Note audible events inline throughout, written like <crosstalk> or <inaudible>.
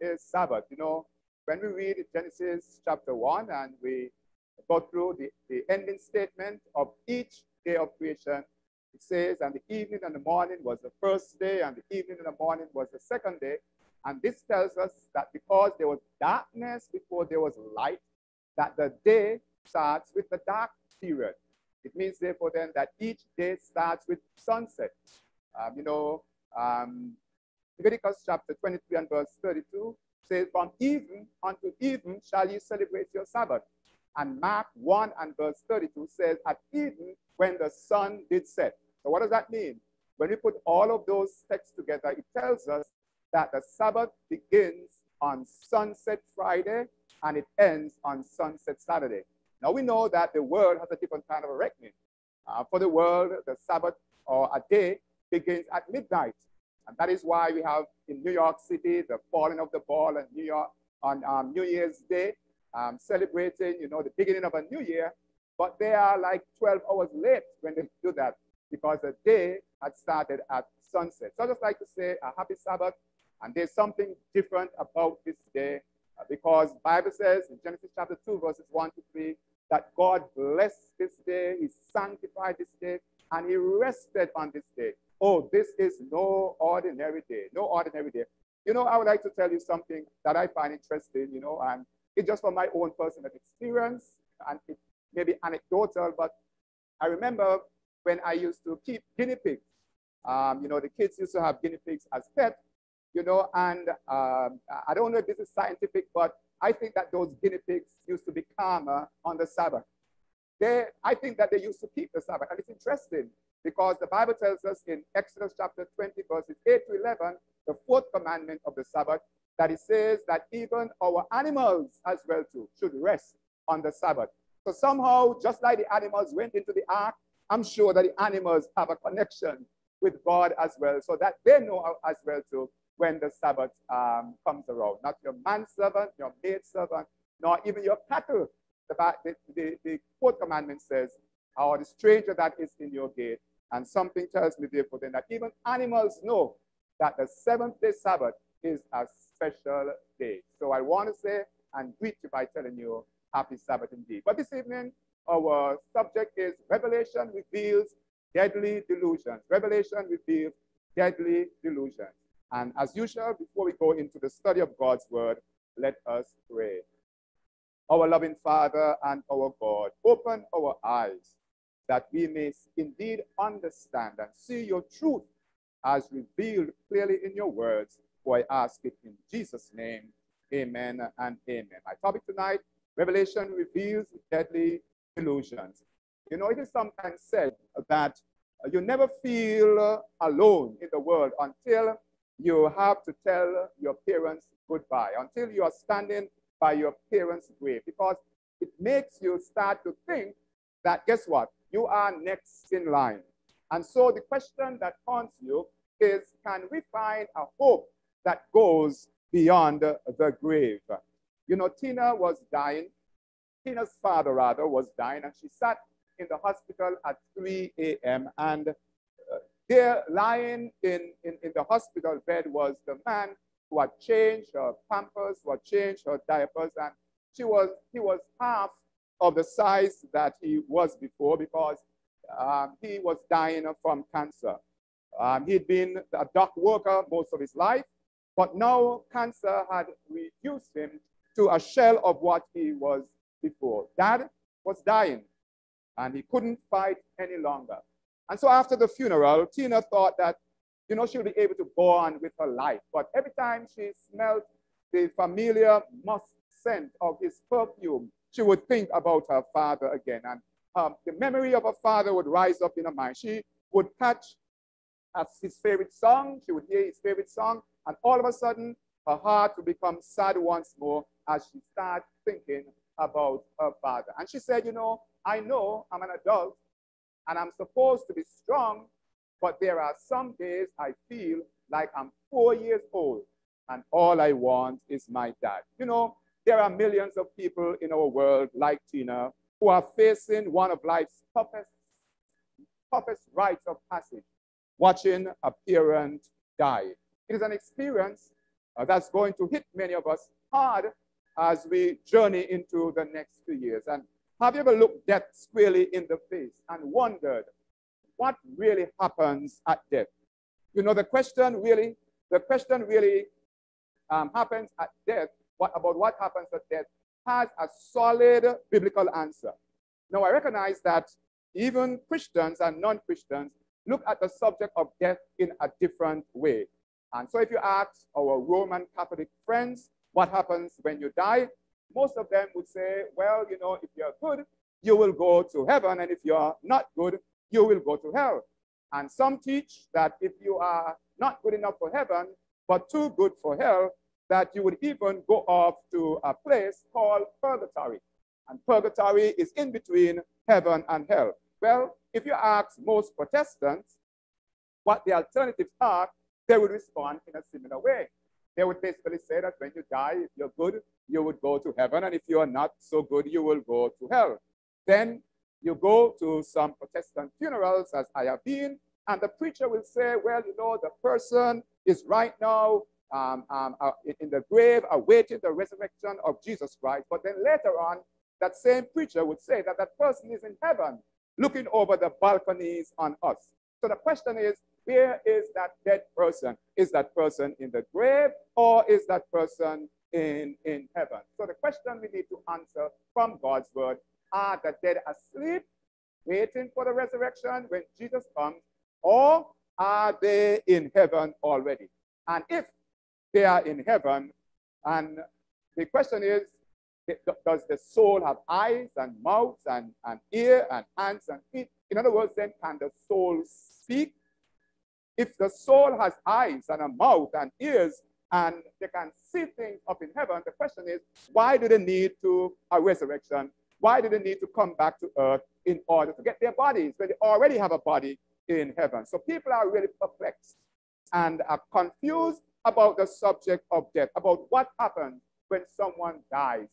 is Sabbath. You know, when we read Genesis chapter 1 and we go through the, the ending statement of each day of creation, it says, and the evening and the morning was the first day, and the evening and the morning was the second day. And this tells us that because there was darkness before there was light, that the day starts with the dark period. It means, therefore, then that each day starts with sunset. Um, you know, um, Leviticus chapter 23 and verse 32 says, From even unto even shall you celebrate your Sabbath. And Mark 1 and verse 32 says, At even when the sun did set. So, what does that mean? When we put all of those texts together, it tells us that the Sabbath begins on sunset Friday and it ends on sunset Saturday. Now we know that the world has a different kind of a reckoning. Uh, for the world, the Sabbath or a day begins at midnight. And that is why we have in New York City the falling of the ball and New York on um, New Year's Day, um, celebrating, you know, the beginning of a new year. But they are like 12 hours late when they do that because the day had started at sunset. So I just like to say a happy Sabbath. And there's something different about this day uh, because Bible says in Genesis chapter 2, verses 1 to 3, that God blessed this day, He sanctified this day, and He rested on this day. Oh, this is no ordinary day, no ordinary day. You know, I would like to tell you something that I find interesting, you know, and it's just from my own personal experience, and it may be anecdotal, but I remember when I used to keep guinea pigs. Um, you know, the kids used to have guinea pigs as pets, you know, and um, I don't know if this is scientific, but I think that those guinea pigs used to be calmer on the Sabbath. They, I think that they used to keep the Sabbath. And it's interesting because the Bible tells us in Exodus chapter 20, verses 8 to 11, the fourth commandment of the Sabbath, that it says that even our animals as well too should rest on the Sabbath. So somehow, just like the animals went into the ark, I'm sure that the animals have a connection with God as well, so that they know as well too when the Sabbath um, comes around. Not your manservant, your maidservant, nor even your cattle. The, the, the, the fourth commandment says, or the stranger that is in your gate. And something tells me, therefore, then that even animals know that the seventh day Sabbath is a special day. So I want to say and greet you by telling you happy Sabbath indeed. But this evening, our subject is Revelation reveals deadly delusions. Revelation reveals deadly delusions. And as usual, before we go into the study of God's word, let us pray. Our loving Father and our God, open our eyes that we may indeed understand and see your truth as revealed clearly in your words. For I ask it in Jesus' name. Amen and amen. My topic tonight Revelation reveals deadly illusions. You know, it is sometimes said that you never feel alone in the world until you have to tell your parents goodbye until you are standing by your parents' grave because it makes you start to think that guess what? You are next in line. And so the question that haunts you is can we find a hope that goes beyond the grave? You know, Tina was dying. Tina's father, rather, was dying, and she sat in the hospital at 3 a.m. and uh, there, lying in, in, in the hospital bed, was the man who had changed her pampers, who had changed her diapers, and she was, he was half of the size that he was before because um, he was dying from cancer. Um, he'd been a dock worker most of his life, but now cancer had reduced him to a shell of what he was before. Dad was dying, and he couldn't fight any longer. And so after the funeral, Tina thought that, you know, she'll be able to go on with her life. But every time she smelled the familiar musk scent of his perfume, she would think about her father again. And um, the memory of her father would rise up in her mind. She would catch his favorite song, she would hear his favorite song, and all of a sudden, her heart would become sad once more as she started thinking about her father. And she said, You know, I know I'm an adult, and I'm supposed to be strong, but there are some days I feel like I'm four years old and all I want is my dad. You know, there are millions of people in our world like Tina who are facing one of life's toughest, toughest rites of passage, watching a parent die. It is an experience uh, that's going to hit many of us hard as we journey into the next few years. And have you ever looked death squarely in the face and wondered what really happens at death? You know, the question really, the question really um, happens at death, what about what happens at death, has a solid biblical answer. Now, I recognize that even Christians and non-Christians look at the subject of death in a different way. And so if you ask our Roman Catholic friends what happens when you die, most of them would say, well, you know, if you're good, you will go to heaven, and if you're not good, you will go to hell. And some teach that if you are not good enough for heaven, but too good for hell, that you would even go off to a place called purgatory. And purgatory is in between heaven and hell. Well, if you ask most Protestants what the alternatives are, they would respond in a similar way. They would basically say that when you die, if you're good, you would go to heaven, and if you are not so good, you will go to hell. Then you go to some Protestant funerals, as I have been, and the preacher will say, well, you know, the person is right now um, um, uh, in the grave awaiting the resurrection of Jesus Christ. But then later on, that same preacher would say that that person is in heaven looking over the balconies on us. So the question is, where is that dead person? Is that person in the grave or is that person in, in heaven? So the question we need to answer from God's word, are the dead asleep, waiting for the resurrection when Jesus comes, or are they in heaven already? And if they are in heaven, and the question is, does the soul have eyes and mouths and, and ear and hands and feet? In other words, then can the soul speak? If the soul has eyes and a mouth and ears and they can see things up in heaven, the question is, why do they need to a resurrection? Why do they need to come back to earth in order to get their bodies when they already have a body in heaven? So people are really perplexed and are confused about the subject of death, about what happens when someone dies.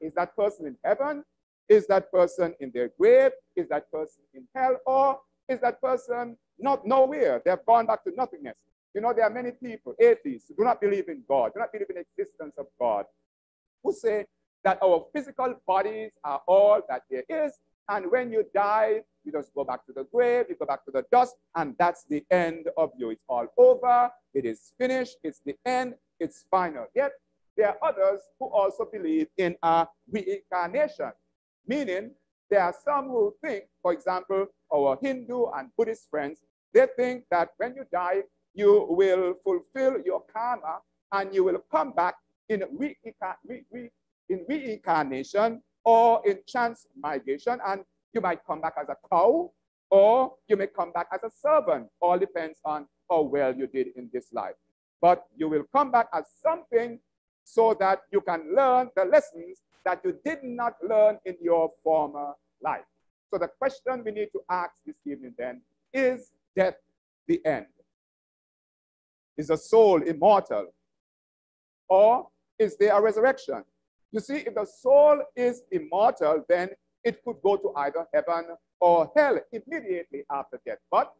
Is that person in heaven? Is that person in their grave? Is that person in hell? Or is that person not nowhere. They have gone back to nothingness. You know, there are many people, atheists, who do not believe in God, do not believe in the existence of God, who say that our physical bodies are all that there is. And when you die, you just go back to the grave, you go back to the dust, and that's the end of you. It's all over, it is finished, it's the end, it's final. Yet, there are others who also believe in a reincarnation, meaning there are some who think, for example, our Hindu and Buddhist friends, they think that when you die, you will fulfill your karma and you will come back in, re in reincarnation or in chance migration, and you might come back as a cow or you may come back as a servant. All depends on how well you did in this life. But you will come back as something so that you can learn the lessons that you did not learn in your former life. So the question we need to ask this evening then is death the end? Is the soul immortal? Or is there a resurrection? You see, if the soul is immortal, then it could go to either heaven or hell immediately after death. But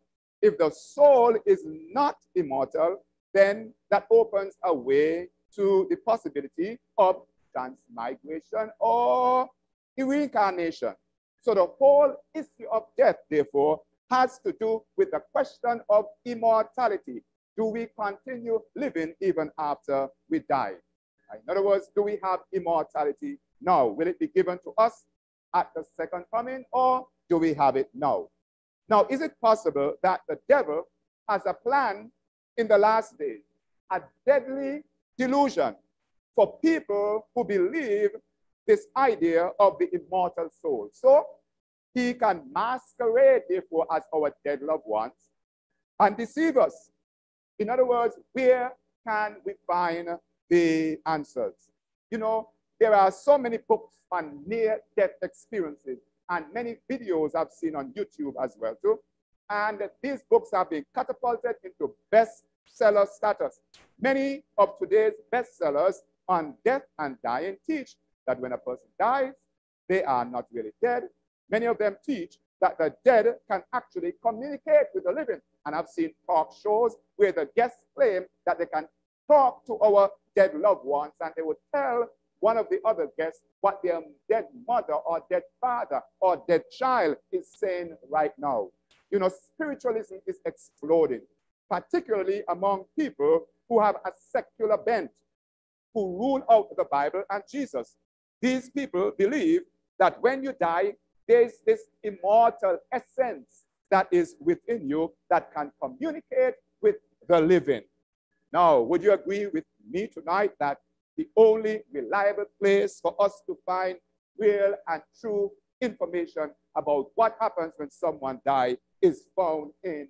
if the soul is not immortal, then that opens a way to the possibility of transmigration or reincarnation. So the whole issue of death, therefore, has to do with the question of immortality. Do we continue living even after we die? In other words, do we have immortality now? Will it be given to us at the second coming or do we have it now? Now, is it possible that the devil has a plan in the last days, a deadly delusion for people who believe this idea of the immortal soul. So he can masquerade, therefore, as our dead loved ones and deceive us. In other words, where can we find the answers? You know, there are so many books on near-death experiences and many videos I've seen on YouTube as well too. And these books have been catapulted into bestseller status. Many of today's bestsellers on death and dying teach that when a person dies, they are not really dead. Many of them teach that the dead can actually communicate with the living. And I've seen talk shows where the guests claim that they can talk to our dead loved ones and they would tell one of the other guests what their dead mother or dead father or dead child is saying right now. You know, spiritualism is exploding, particularly among people who have a secular bent, who rule out the Bible and Jesus. These people believe that when you die, there's this immortal essence that is within you that can communicate with the living. Now, would you agree with me tonight that the only reliable place for us to find real and true information about what happens when someone dies is found in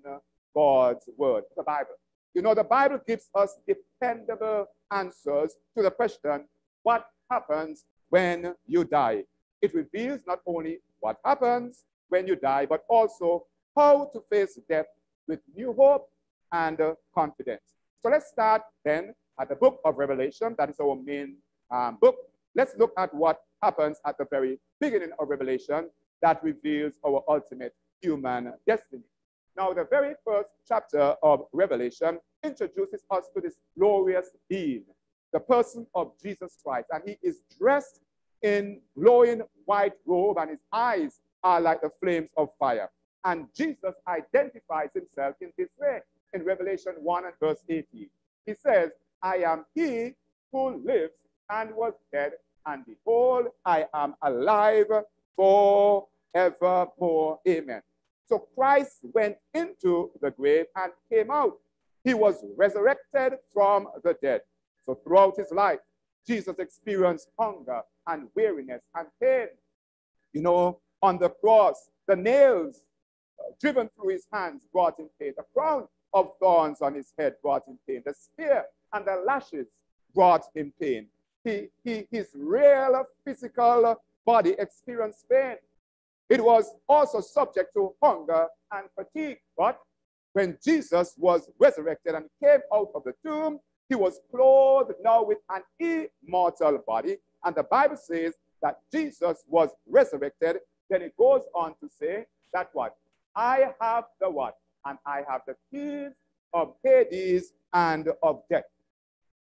God's word, the Bible. You know, the Bible gives us dependable answers to the question, what happens when you die? It reveals not only what happens when you die, but also how to face death with new hope and confidence. So let's start then at the book of Revelation. That is our main um, book. Let's look at what happens at the very beginning of Revelation that reveals our ultimate human destiny. Now, the very first chapter of Revelation introduces us to this glorious being, the person of Jesus Christ. And he is dressed in glowing white robe, and his eyes are like the flames of fire. And Jesus identifies himself in this way in Revelation 1 and verse 18. He says, I am he who lives and was dead, and behold, I am alive forevermore. Amen. So Christ went into the grave and came out. He was resurrected from the dead. So throughout his life, Jesus experienced hunger and weariness and pain. You know, on the cross, the nails uh, driven through his hands brought him pain. The crown of thorns on his head brought him pain. The spear and the lashes brought him pain. He, he, his real physical body experienced pain. It was also subject to hunger and fatigue. But when Jesus was resurrected and came out of the tomb, he was clothed now with an immortal body. And the Bible says that Jesus was resurrected. Then it goes on to say that what? I have the what? And I have the keys of Hades and of death.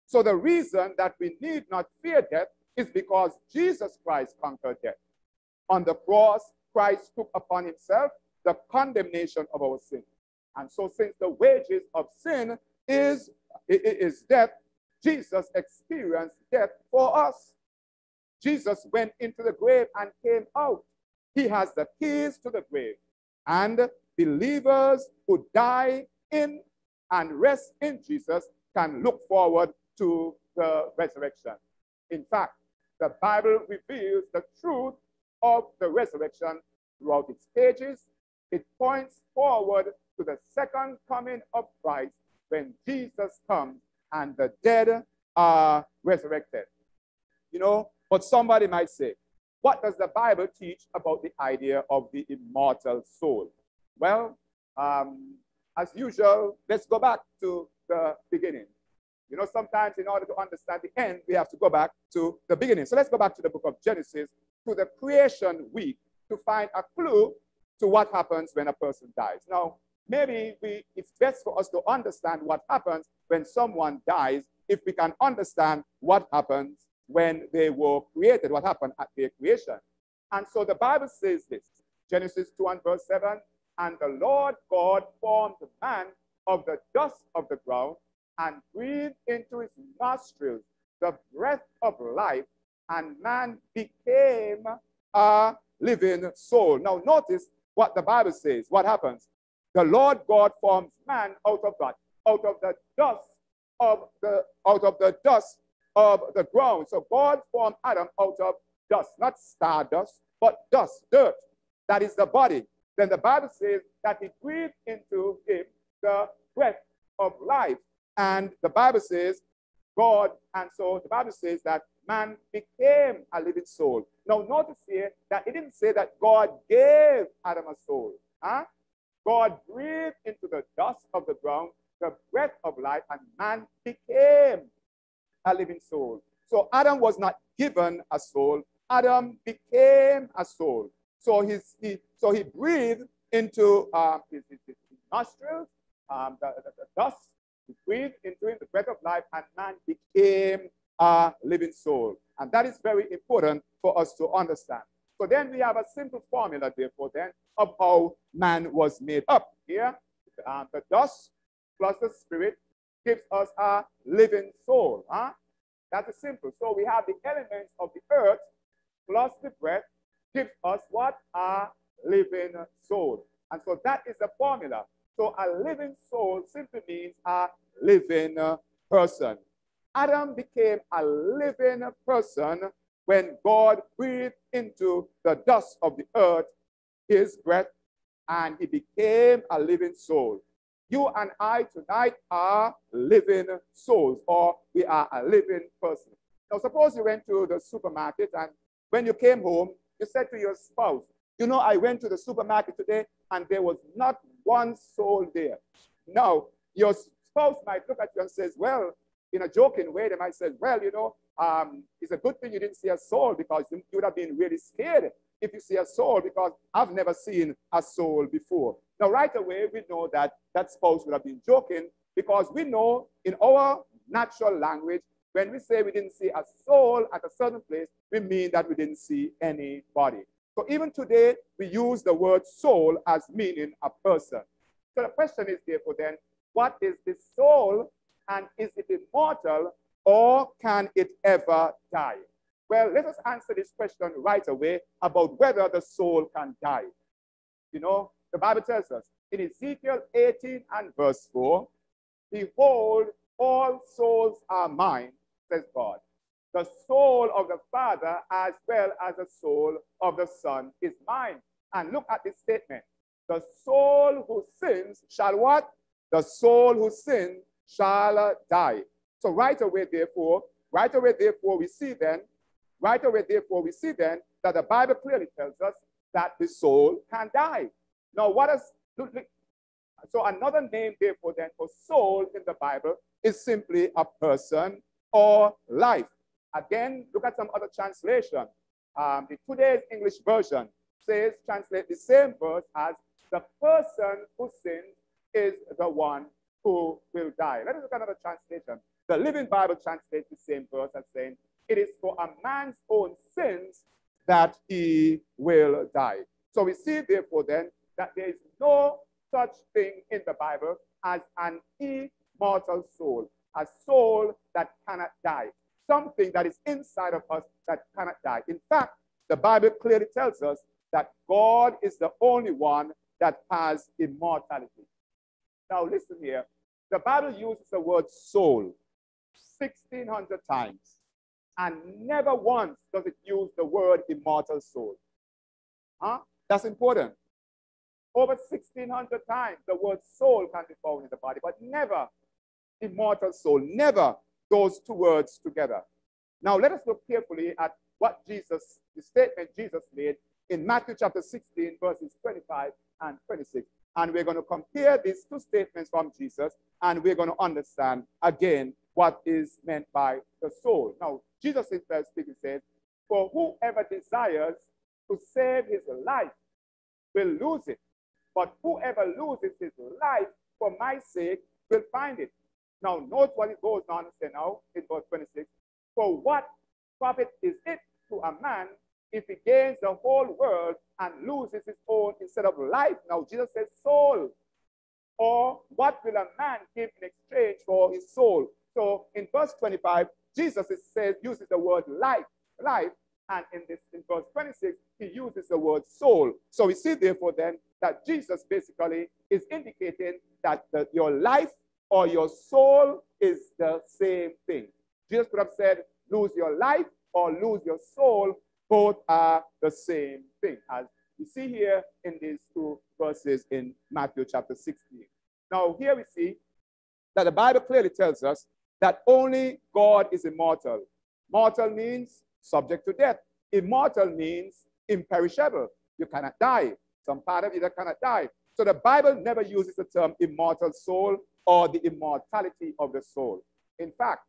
So the reason that we need not fear death is because Jesus Christ conquered death. On the cross, Christ took upon himself the condemnation of our sin. And so since the wages of sin is, is death, Jesus experienced death for us. Jesus went into the grave and came out. He has the keys to the grave. And believers who die in and rest in Jesus can look forward to the resurrection. In fact, the Bible reveals the truth of the resurrection throughout its pages. It points forward to the second coming of Christ when Jesus comes and the dead are resurrected. You know, but somebody might say, what does the Bible teach about the idea of the immortal soul? Well, um, as usual, let's go back to the beginning. You know, sometimes in order to understand the end, we have to go back to the beginning. So let's go back to the book of Genesis, to the creation week, to find a clue to what happens when a person dies. Now, maybe we, it's best for us to understand what happens when someone dies if we can understand what happens when they were created, what happened at their creation. And so the Bible says this Genesis 2 and verse 7 and the Lord God formed man of the dust of the ground and breathed into his nostrils the breath of life, and man became a living soul. Now, notice what the Bible says. What happens? The Lord God forms man out of that, out of the dust of the out of the dust of the ground. So God formed Adam out of dust, not stardust, but dust, dirt. That is the body then the Bible says that he breathed into him the breath of life. And the Bible says, God, and so the Bible says that man became a living soul. Now, notice here that it didn't say that God gave Adam a soul. Huh? God breathed into the dust of the ground the breath of life, and man became a living soul. So Adam was not given a soul, Adam became a soul. So, he's, he, so he breathed into um, his, his, his, nostrils um, the, the, the, dust He breathed into him the breath of life, and man became a living soul. And that is very important for us to understand. So then we have a simple formula, therefore, then, of how man was made up. Here, um, the dust plus the spirit gives us a living soul. Huh? That's simple. So we have the elements of the earth plus the breath gives us what? A living soul. And so that is the formula. So a living soul simply means a living person. Adam became a living person when God breathed into the dust of the earth his breath and he became a living soul. You and I tonight are living souls, or we are a living person. Now, suppose you went to the supermarket and when you came home, you said to your spouse, You know, I went to the supermarket today and there was not one soul there. Now, your spouse might look at you and says, Well, in a joking way, they might say, Well, you know, um, it's a good thing you didn't see a soul because you would have been really scared if you see a soul because I've never seen a soul before. Now, right away, we know that that spouse would have been joking because we know in our natural language, when we say we didn't see a soul at a certain place, we mean that we didn't see anybody. So even today, we use the word soul as meaning a person. So the question is therefore then, what is the soul and is it immortal or can it ever die? Well, let us answer this question right away about whether the soul can die. You know, the Bible tells us in Ezekiel 18 and verse 4, Behold, all souls are mine, says God. The soul of the Father as well as the soul of the Son is mine. And look at this statement. The soul who sins shall what? The soul who sins shall uh, die. So right away, therefore, right away, therefore, we see then, right away, therefore, we see then that the Bible clearly tells us that the soul can die. Now, what is, look, look, so another name, therefore, then for soul in the Bible is simply a person or life. Again, look at some other translation. Um, the today's English version says, translate the same verse as the person who sins is the one who will die. Let us look at another translation. The Living Bible translates the same verse as saying, it is for a man's own sins that he will die. So we see, therefore, then, that there is no such thing in the Bible as an immortal soul, a soul that cannot die, something that is inside of us that cannot die. In fact, the Bible clearly tells us that God is the only one that has immortality. Now, listen here. The Bible uses the word soul 1,600 times, and never once does it use the word immortal soul. Huh? That's important. Over 1,600 times, the word soul can be found in the body, but never immortal soul. Never those two words together. Now, let us look carefully at what Jesus, the statement Jesus made in Matthew chapter 16, verses 25 and 26. And we're going to compare these two statements from Jesus, and we're going to understand again what is meant by the soul. Now, Jesus in himself speaking says, For whoever desires to save his life will lose it. But whoever loses his life for my sake will find it. Now, note what it goes on to say now in verse 26. For what profit is it to a man if he gains the whole world and loses his own instead of life? Now, Jesus says soul. Or what will a man give in exchange for his soul? So in verse 25, Jesus says, uses the word life, life, and in this in verse 26, he uses the word soul. So we see therefore then that Jesus basically is indicating that the, your life or your soul is the same thing. Jesus could have said, lose your life or lose your soul. Both are the same thing, as we see here in these two verses in Matthew chapter 16. Now, here we see that the Bible clearly tells us that only God is immortal. Mortal means subject to death. Immortal means imperishable. You cannot die. Some part of you that cannot die. So the Bible never uses the term immortal soul or the immortality of the soul. In fact,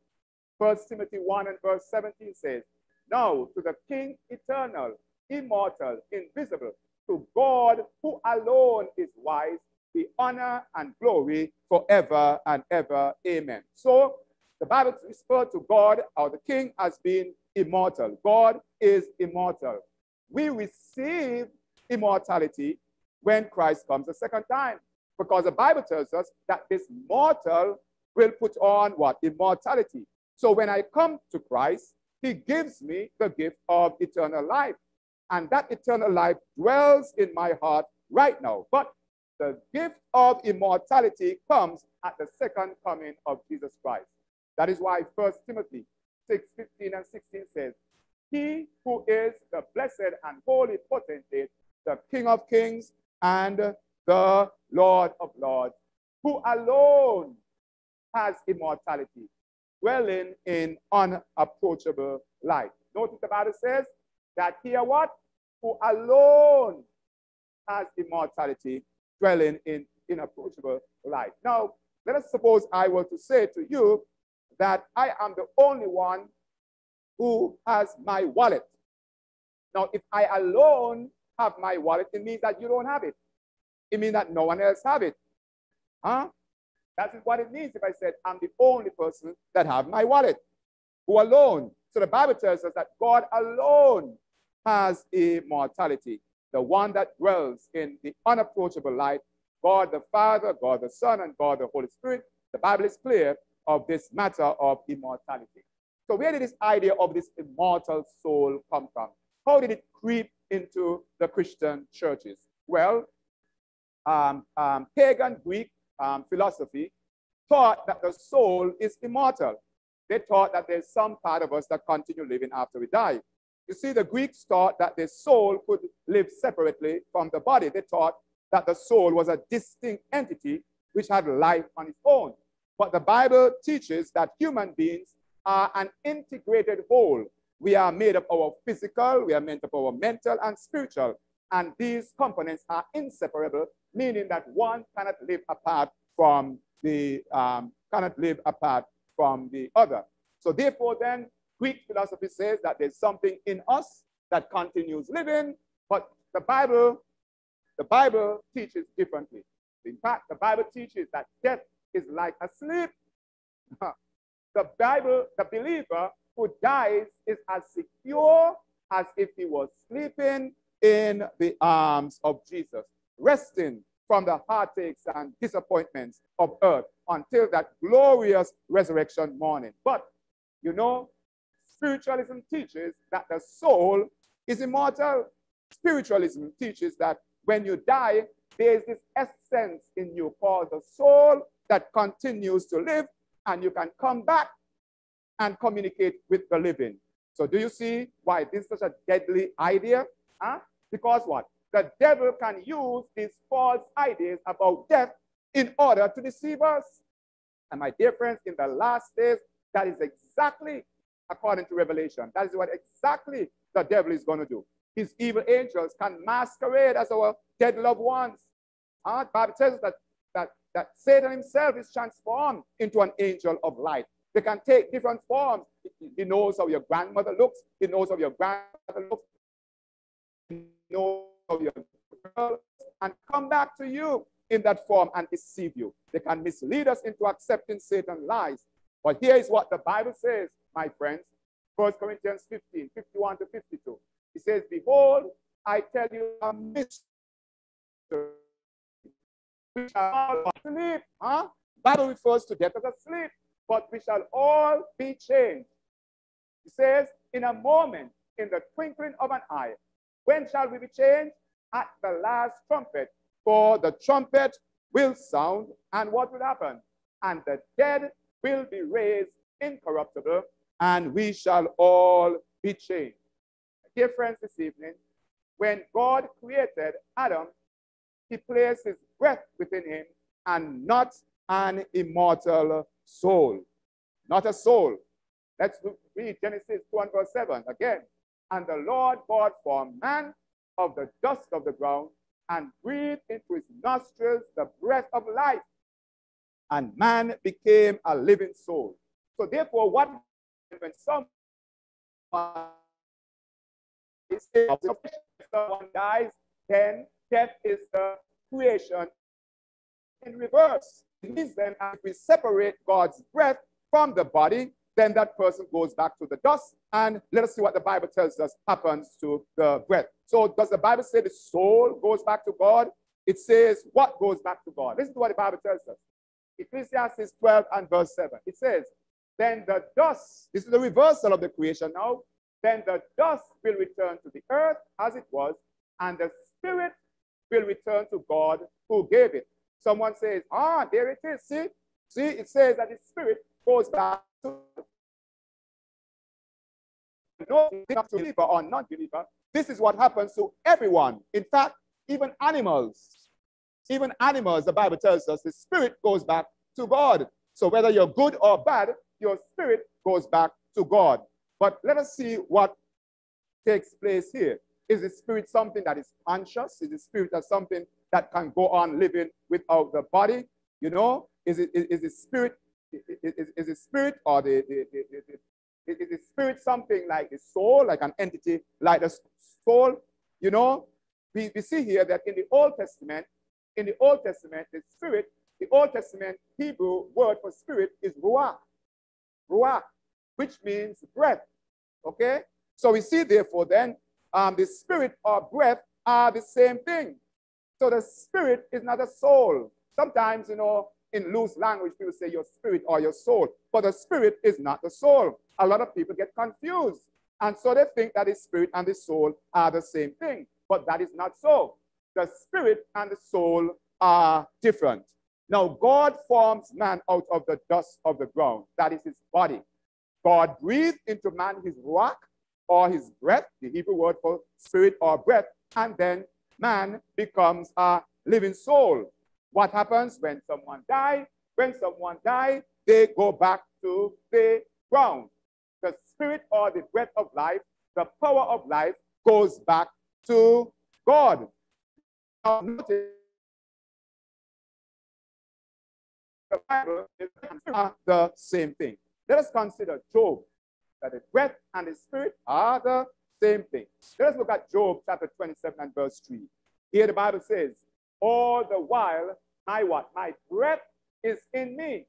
1 Timothy 1 and verse 17 says, Now to the King eternal, immortal, invisible, to God who alone is wise, be honor and glory forever and ever. Amen. So the Bible refers to God or the King as being immortal. God is immortal. We receive immortality when Christ comes the second time. Because the Bible tells us that this mortal will put on what? Immortality. So when I come to Christ, he gives me the gift of eternal life. And that eternal life dwells in my heart right now. But the gift of immortality comes at the second coming of Jesus Christ. That is why 1 Timothy 6 15 and 16 says, He who is the blessed and holy potentate, the King of kings and the Lord of lords, who alone has immortality, dwelling in unapproachable light. Notice the Bible says that here what? Who alone has immortality, dwelling in inapproachable light. Now, let us suppose I were to say to you that I am the only one who has my wallet. Now, if I alone have my wallet, it means that you don't have it. It means that no one else have it. Huh? That is what it means if I said I'm the only person that have my wallet. Who alone? So the Bible tells us that God alone has immortality the one that dwells in the unapproachable light, God the Father, God the Son, and God the Holy Spirit. The Bible is clear of this matter of immortality. So, where did this idea of this immortal soul come from? How did it creep into the Christian churches? Well, um, um, pagan Greek um, philosophy taught that the soul is immortal. They taught that there's some part of us that continue living after we die. You see, the Greeks thought that the soul could live separately from the body. They thought that the soul was a distinct entity which had life on its own. But the Bible teaches that human beings are an integrated whole. We are made up of our physical, we are made up of our mental and spiritual. And these components are inseparable, meaning that one cannot live apart from the um, cannot live apart from the other. So therefore, then Greek philosophy says that there's something in us that continues living, but the Bible, the Bible teaches differently. In fact, the Bible teaches that death is like a sleep. <laughs> the Bible, the believer who dies is as secure as if he was sleeping in the arms of Jesus, resting from the heartaches and disappointments of earth until that glorious resurrection morning. But you know, Spiritualism teaches that the soul is immortal. Spiritualism teaches that when you die, there is this essence in you called the soul that continues to live, and you can come back and communicate with the living. So, do you see why this is such a deadly idea? Huh? Because what? The devil can use these false ideas about death in order to deceive us. And my dear friends, in the last days, that is exactly according to Revelation. That is what exactly the devil is going to do. His evil angels can masquerade as our dead loved ones. Uh, Bible says that, that, that Satan himself is transformed into an angel of light. They can take different forms. He knows how your grandmother looks. He knows how your grandmother looks. He knows how your and come back to you in that form and deceive you. They can mislead us into accepting Satan's lies. But here is what the Bible says my friends. 1 Corinthians 15, 51 to 52. It says, Behold, I tell you a mystery. We shall all sleep. Huh? Bible refers to death as a sleep, but we shall all be changed. It says, in a moment, in the twinkling of an eye. When shall we be changed? At the last trumpet. For the trumpet will sound, and what will happen? And the dead will be raised incorruptible, and we shall all be changed. Dear friends, this evening, when God created Adam, he placed his breath within him and not an immortal soul. Not a soul. Let's read Genesis 2 and verse 7 again. And the Lord God formed man of the dust of the ground and breathed into his nostrils the breath of life. And man became a living soul. So therefore, what when someone dies, then death is the creation in reverse. It means then if we separate God's breath from the body, then that person goes back to the dust. And let us see what the Bible tells us happens to the breath. So, does the Bible say the soul goes back to God? It says what goes back to God. Listen to what the Bible tells us. Ecclesiastes 12 and verse 7. It says, Then the dust, this is the reversal of the creation now, then the dust will return to the earth as it was, and the spirit will return to God who gave it. Someone says, Ah, there it is. See? See, it says that the spirit goes back to no believer or non-believer. This is what happens to everyone. In fact, even animals. Even animals, the Bible tells us, the spirit goes back to God. So whether you're good or bad, your spirit goes back to God. But let us see what takes place here. Is the spirit something that is conscious? Is the spirit something that can go on living without the body? You know, is it is, is the spirit is, is the spirit or the, the, the, the, is the spirit something like the soul, like an entity, like the soul? You know, we, we see here that in the Old Testament, in the Old Testament, the spirit, the Old Testament Hebrew word for spirit is ruach, ruach, which means breath. Okay, so we see therefore then um, the spirit or breath are the same thing. So the spirit is not a soul. Sometimes, you know, in loose language, people say your spirit or your soul, but the spirit is not the soul. A lot of people get confused. And so they think that the spirit and the soul are the same thing, but that is not so. The spirit and the soul are different. Now, God forms man out of the dust of the ground. That is his body. God breathed into man his ruach or his breath, the Hebrew word for spirit or breath, and then man becomes a living soul. What happens when someone dies? When someone dies, they go back to the ground. The spirit or the breath of life, the power of life goes back to God. Now, notice the Bible is the same thing. Let us consider Job, that the breath and the spirit are the same thing. Let us look at Job chapter 27 and verse 3. Here the Bible says, all the while my what? My breath is in me,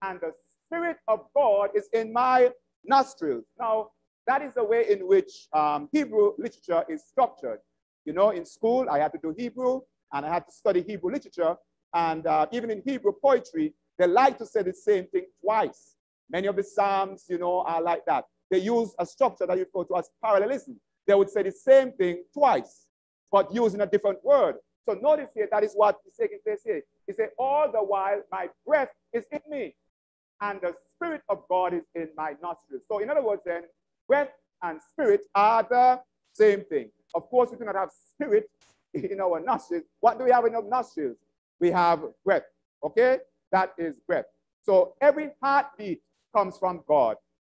and the Spirit of God is in my nostrils. Now, that is the way in which um, Hebrew literature is structured. You know, in school, I had to do Hebrew, and I had to study Hebrew literature. And uh, even in Hebrew poetry, they like to say the same thing twice. Many of the Psalms, you know, are like that. They use a structure that you refer to as parallelism. They would say the same thing twice, but using a different word. So notice here, that is what is taking place here. He said, All the while my breath is in me, and the Spirit of God is in my nostrils. So, in other words, then, breath and spirit are the same thing. Of course, we do not have spirit in our nostrils. What do we have in our nostrils? We have breath. Okay? That is breath. So every heartbeat comes from God.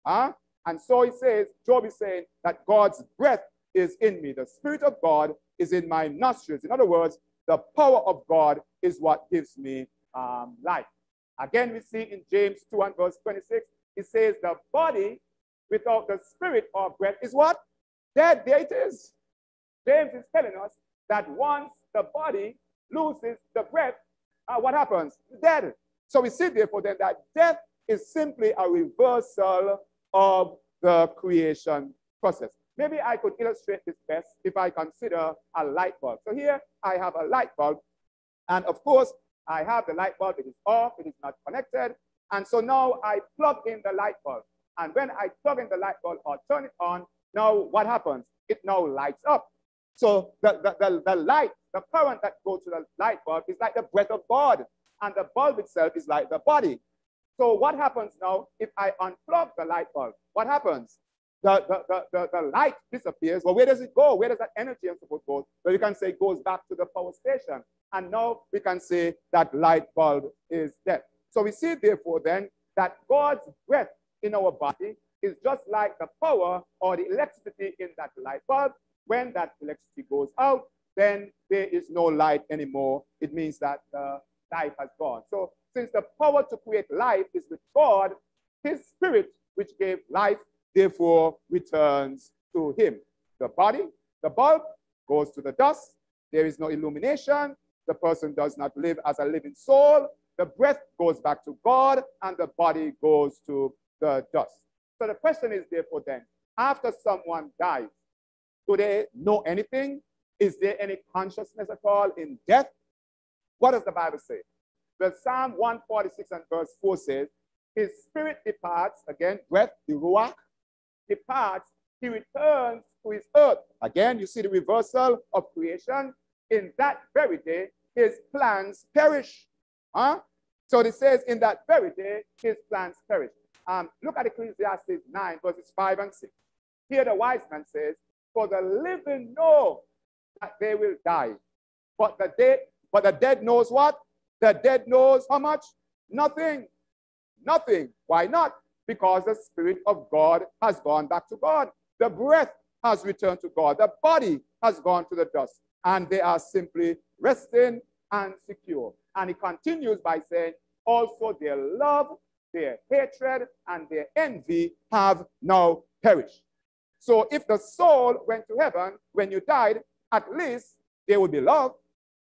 Huh? And so he says, Job is saying that God's breath is in me. The Spirit of God is in my nostrils. In other words, the power of God is what gives me um, life. Again, we see in James 2 and verse 26, it says, The body without the spirit or breath is what? Dead. There it is. James is telling us that once the body loses the breath, uh, what happens? Dead. So we see, therefore, then that death is simply a reversal of the creation process. Maybe I could illustrate this best if I consider a light bulb. So here I have a light bulb, and of course, I have the light bulb, it is off, it is not connected, and so now I plug in the light bulb. And when I plug in the light bulb or turn it on, now what happens? It now lights up. So the, the, the, the light, the current that goes to the light bulb is like the breath of God, and the bulb itself is like the body. So what happens now if I unplug the light bulb? What happens? the, the, the, the, light disappears. Well, where does it go? Where does that energy and support go? Well, you can say it goes back to the power station. And now we can say that light bulb is dead. So we see, therefore, then, that God's breath in our body is just like the power or the electricity in that light bulb. When that electricity goes out, then there is no light anymore. It means that the life has gone. So since the power to create life is with God, his spirit, which gave life therefore returns to him. The body, the bulb, goes to the dust. There is no illumination. The person does not live as a living soul. The breath goes back to God and the body goes to the dust. So the question is therefore then, after someone dies, do they know anything? Is there any consciousness at all in death? What does the Bible say? Well, Psalm 146 and verse 4 says, His spirit departs, again, breath, the ruach, departs, he returns to his earth. Again, you see the reversal of creation. In that very day, his plans perish. Huh? So it says, in that very day, his plans perish. Um, look at Ecclesiastes 9, verses 5 and 6. Here the wise man says, For the living know that they will die. But the dead, but the dead knows what? The dead knows how much? Nothing. Nothing. Why not? Because the Spirit of God has gone back to God. The breath has returned to God. The body has gone to the dust. And they are simply resting and secure. And he continues by saying, also their love, their hatred, and their envy have now perished. So if the soul went to heaven when you died, at least they will be loved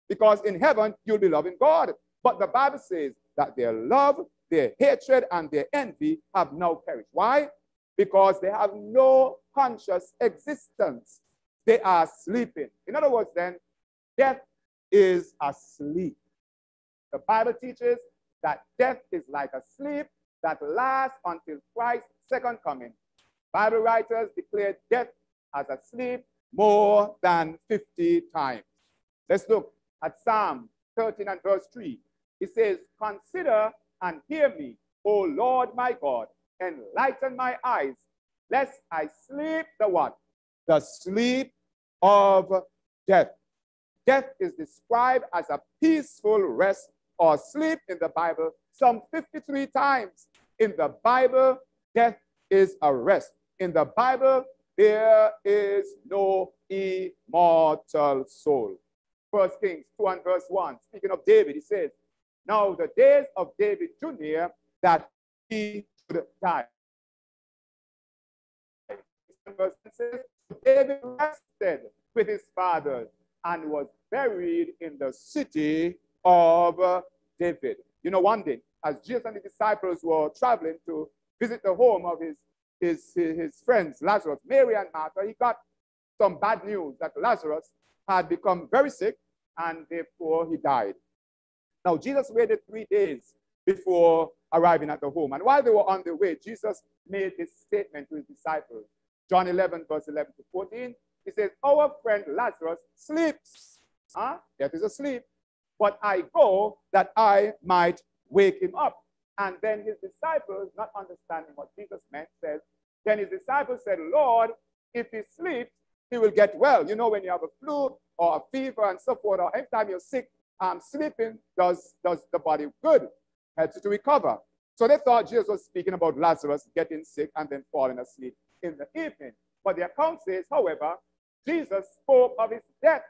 because in heaven you'll be loving God. But the Bible says that their love, their hatred, and their envy have now perished. Why? Because they have no conscious existence. They are sleeping. In other words, then, death is asleep. The Bible teaches that death is like a sleep that lasts until Christ's second coming. Bible writers declare death as a sleep more than 50 times. Let's look at Psalm 13 and verse 3. It says, Consider and hear me, O Lord my God, enlighten my eyes, lest I sleep the what? The sleep of death. Death is described as a peaceful rest or sleep in the Bible some 53 times. In the Bible, death is a rest. In the Bible, there is no immortal soul. First Kings 2 and verse 1, speaking of David, he says, Now the days of David drew near that he should die. David rested with his fathers and was buried in the city of David. You know, one day, as Jesus and the disciples were traveling to visit the home of his, his, his friends, Lazarus, Mary and Martha, he got some bad news that Lazarus had become very sick and therefore he died. Now, Jesus waited three days before arriving at the home. And while they were on the way, Jesus made this statement to his disciples. John 11, verse 11 to 14. He says, Our friend Lazarus sleeps. Huh? Death is asleep. But I go that I might wake him up. And then his disciples, not understanding what Jesus meant, says, Then his disciples said, Lord, if he sleeps, he will get well. You know, when you have a flu or a fever and so forth, or anytime you're sick, um, sleeping does, does the body good, helps you to recover. So they thought Jesus was speaking about Lazarus getting sick and then falling asleep in the evening. But the account says, however, Jesus spoke of his death.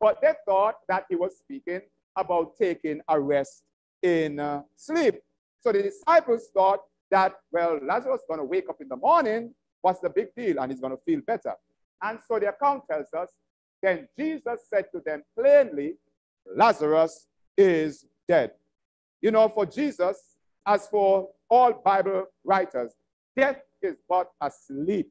But they thought that he was speaking about taking a rest in uh, sleep. So the disciples thought that, well, Lazarus is going to wake up in the morning. What's the big deal? And he's going to feel better. And so the account tells us, then Jesus said to them plainly, Lazarus is dead. You know, for Jesus, as for all Bible writers, death is but asleep.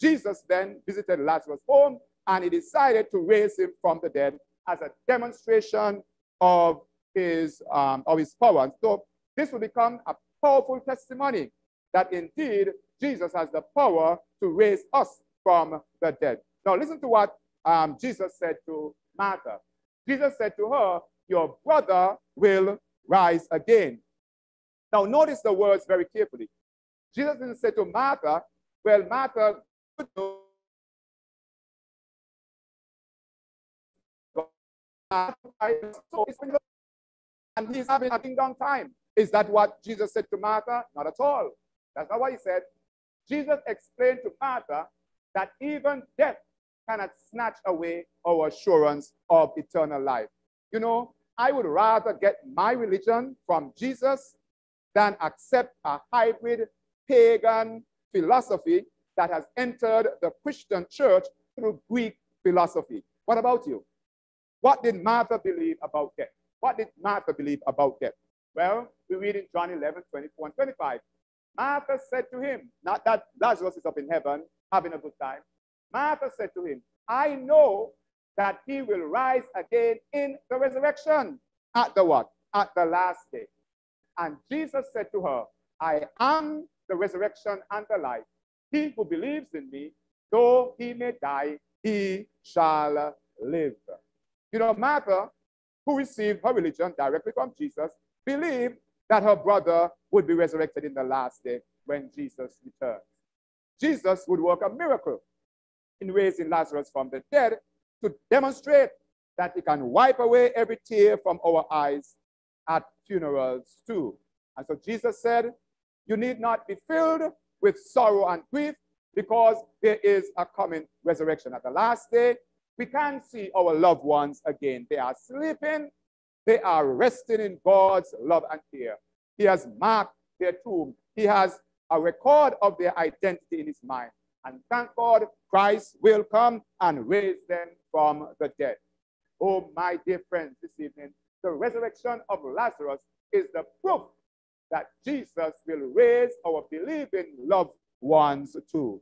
Jesus then visited Lazarus' home and he decided to raise him from the dead as a demonstration of his, um, of his power. And so this will become a powerful testimony that indeed Jesus has the power to raise us from the dead. Now, listen to what um, Jesus said to Martha. Jesus said to her, Your brother will rise again. Now, notice the words very carefully. Jesus didn't say to Martha, Well, Martha, and he's having a dong time. Is that what Jesus said to Martha? Not at all. That's not what he said. Jesus explained to Martha that even death cannot snatch away our assurance of eternal life. You know, I would rather get my religion from Jesus than accept a hybrid pagan philosophy that has entered the Christian church through Greek philosophy. What about you? What did Martha believe about death? What did Martha believe about death? Well, we read in John 11, 24 and 25. Martha said to him, not that Lazarus is up in heaven having a good time. Martha said to him, I know that he will rise again in the resurrection. At the what? At the last day. And Jesus said to her, I am the resurrection and the life. He who believes in me, though he may die, he shall live. You know, Martha, who received her religion directly from Jesus, believed that her brother would be resurrected in the last day when Jesus returns. Jesus would work a miracle in raising Lazarus from the dead to demonstrate that he can wipe away every tear from our eyes at funerals too. And so Jesus said, You need not be filled with sorrow and grief because there is a coming resurrection. At the last day, we can see our loved ones again. They are sleeping, they are resting in God's love and care. He has marked their tomb, He has a record of their identity in His mind. And thank God, Christ will come and raise them from the dead. Oh, my dear friends, this evening, the resurrection of Lazarus is the proof that Jesus will raise our believing loved ones too.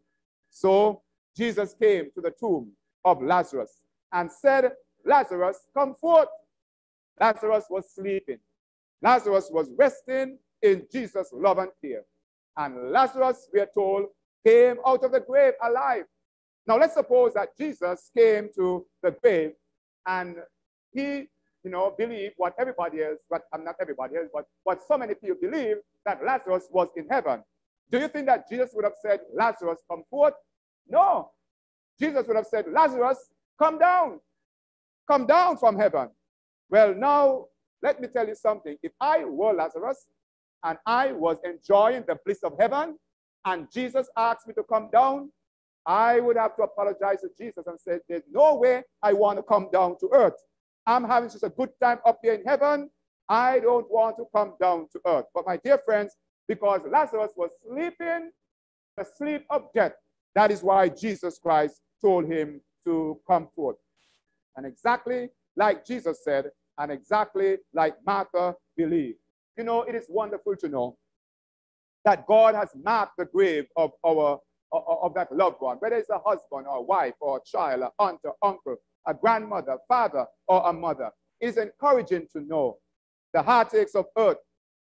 So Jesus came to the tomb of Lazarus and said, Lazarus, come forth. Lazarus was sleeping. Lazarus was resting in Jesus' love and care. And Lazarus, we are told, came out of the grave alive. Now let's suppose that Jesus came to the grave and he, you know, believe what everybody else, but I'm uh, not everybody else, but what so many people believe that Lazarus was in heaven. Do you think that Jesus would have said, Lazarus, come forth? No. Jesus would have said, Lazarus, come down. Come down from heaven. Well, now, let me tell you something. If I were Lazarus and I was enjoying the bliss of heaven, and Jesus asked me to come down, I would have to apologize to Jesus and say, There's no way I want to come down to earth. I'm having such a good time up here in heaven. I don't want to come down to earth. But my dear friends, because Lazarus was sleeping the sleep of death, that is why Jesus Christ told him to come forth. And exactly like Jesus said, and exactly like Martha believed. You know, it is wonderful to know that God has marked the grave of our of that loved one, whether it's a husband or a wife or a child, aunt or uncle, a grandmother, father, or a mother. It is encouraging to know the heartaches of earth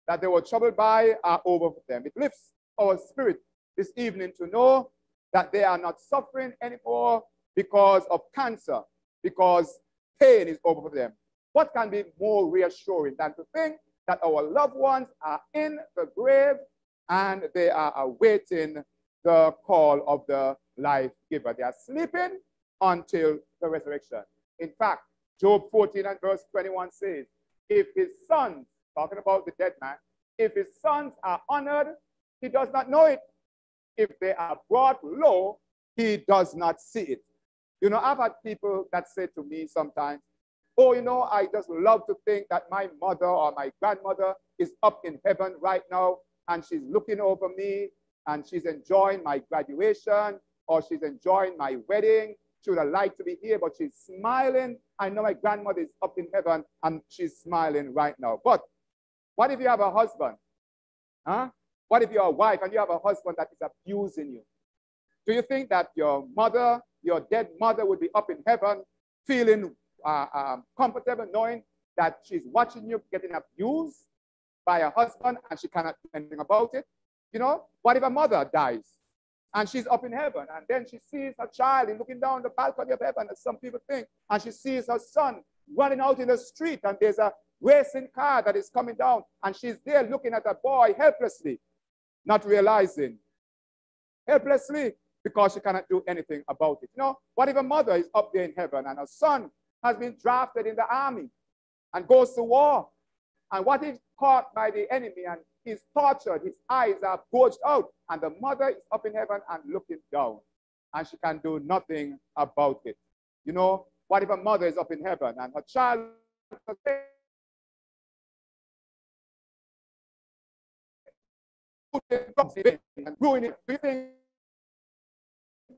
that they were troubled by are over for them. It lifts our spirit this evening to know that they are not suffering anymore because of cancer, because pain is over for them. What can be more reassuring than to think that our loved ones are in the grave and they are awaiting the call of the life giver. They are sleeping until the resurrection. In fact, Job 14 and verse 21 says, If his sons, talking about the dead man, if his sons are honored, he does not know it. If they are brought low, he does not see it. You know, I've had people that say to me sometimes, Oh, you know, I just love to think that my mother or my grandmother is up in heaven right now and she's looking over me and she's enjoying my graduation or she's enjoying my wedding. She would have liked to be here, but she's smiling. I know my grandmother is up in heaven and she's smiling right now. But what if you have a husband? Huh? What if you're a wife and you have a husband that is abusing you? Do you think that your mother, your dead mother, would be up in heaven feeling uh, um, comfortable knowing that she's watching you getting abused by a husband and she cannot do anything about it? You know, what if a mother dies and she's up in heaven and then she sees her child looking down the balcony of heaven, as some people think, and she sees her son running out in the street and there's a racing car that is coming down and she's there looking at a boy helplessly, not realizing, helplessly, because she cannot do anything about it. You know, what if a mother is up there in heaven and her son has been drafted in the army and goes to war? And what if caught by the enemy and he's tortured, his eyes are gouged out, and the mother is up in heaven and looking down, and she can do nothing about it? You know, what if a mother is up in heaven and her child and ruin it? Do you think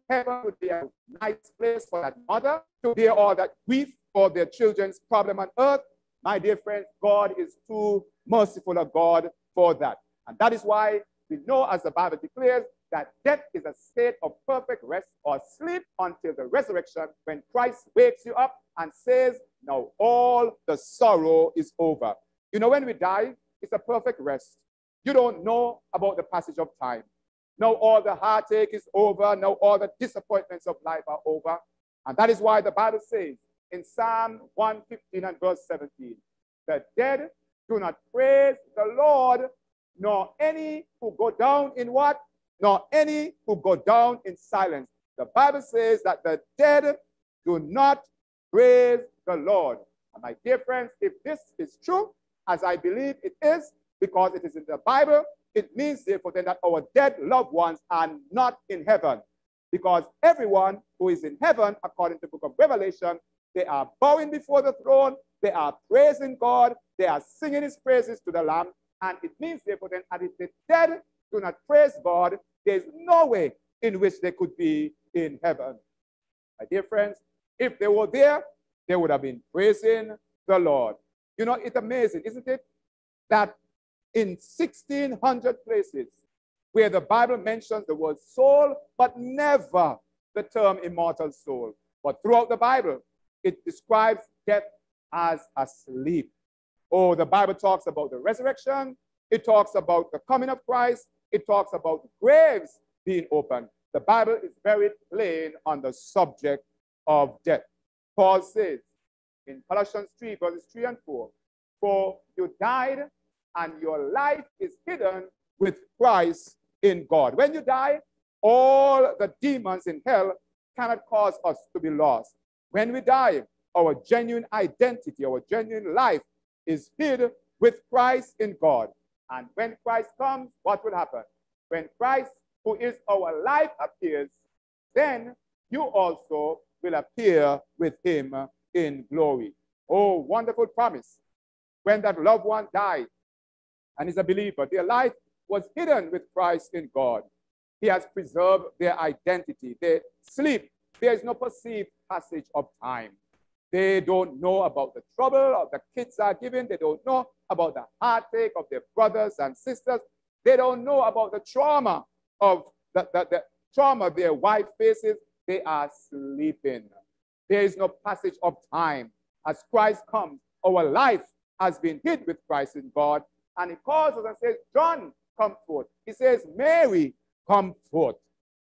heaven would be a nice place for that mother to bear all that grief for their children's problem on earth, my dear friends, God is too merciful a God for that. And that is why we know, as the Bible declares, that death is a state of perfect rest or sleep until the resurrection when Christ wakes you up and says, Now all the sorrow is over. You know, when we die, it's a perfect rest. You don't know about the passage of time. Now all the heartache is over. Now all the disappointments of life are over. And that is why the Bible says in Psalm 115 and verse 17, the dead do not praise the Lord, nor any who go down in what? Nor any who go down in silence. The Bible says that the dead do not praise the Lord. And my dear friends, if this is true, as I believe it is, because it is in the Bible, it means therefore then that our dead loved ones are not in heaven. Because everyone who is in heaven, according to the book of Revelation, they are bowing before the throne, they are praising God, they are singing his praises to the Lamb. And it means then that if the dead do not praise God, there's no way in which they could be in heaven. My dear friends, if they were there, they would have been praising the Lord. You know, it's amazing, isn't it? That in 1600 places where the Bible mentions the word soul, but never the term immortal soul. But throughout the Bible, it describes death as a sleep. Oh, the Bible talks about the resurrection. It talks about the coming of Christ. It talks about graves being opened. The Bible is very plain on the subject of death. Paul says in Colossians 3, verses 3 and 4, For you died, and your life is hidden with Christ in God. When you die, all the demons in hell cannot cause us to be lost. When we die, our genuine identity, our genuine life is hid with Christ in God. And when Christ comes, what will happen? When Christ, who is our life, appears, then you also will appear with him in glory. Oh, wonderful promise. When that loved one died and is a believer, their life was hidden with Christ in God. He has preserved their identity. They sleep. There is no perceived passage of time. They don't know about the trouble of the kids are given. They don't know about the heartache of their brothers and sisters. They don't know about the trauma of the, the, the trauma their wife faces. They are sleeping. There is no passage of time. As Christ comes, our life has been hid with Christ in God. And he calls us and says, John, come forth. He says, Mary, come forth.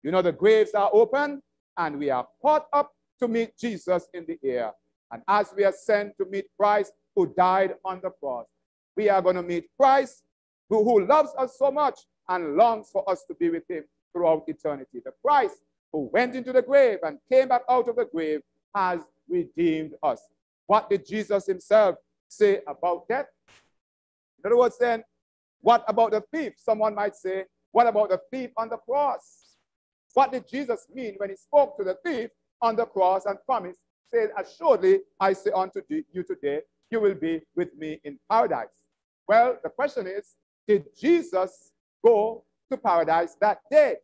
You know, the graves are open and we are caught up to meet Jesus in the air. And as we are sent to meet Christ who died on the cross, we are going to meet Christ who, who loves us so much and longs for us to be with him throughout eternity. The Christ who went into the grave and came back out of the grave has redeemed us. What did Jesus himself say about death? In other words, then, what about the thief? Someone might say, what about the thief on the cross? What did Jesus mean when he spoke to the thief on the cross and promised, said, Assuredly, I say unto you today, you will be with me in paradise. Well, the question is, did Jesus go to paradise that day?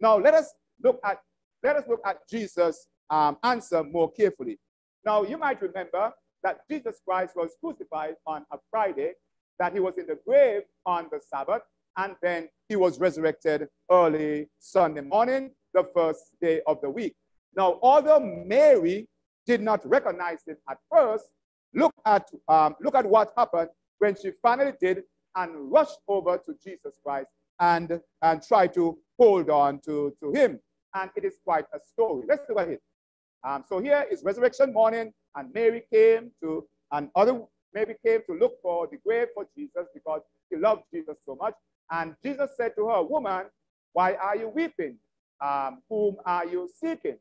Now let us look at let us look at Jesus' um, answer more carefully. Now you might remember that Jesus Christ was crucified on a Friday, that he was in the grave on the Sabbath, and then he was resurrected early Sunday morning, the first day of the week. Now, although Mary did not recognize it at first, look at, um, look at what happened when she finally did and rushed over to Jesus Christ and, and tried to hold on to, to him. And it is quite a story. Let's look at it. Um, so here is resurrection morning, and Mary came to, and other Mary came to look for the grave for Jesus because she loved Jesus so much. And Jesus said to her, Woman, why are you weeping? Um, whom are you seeking?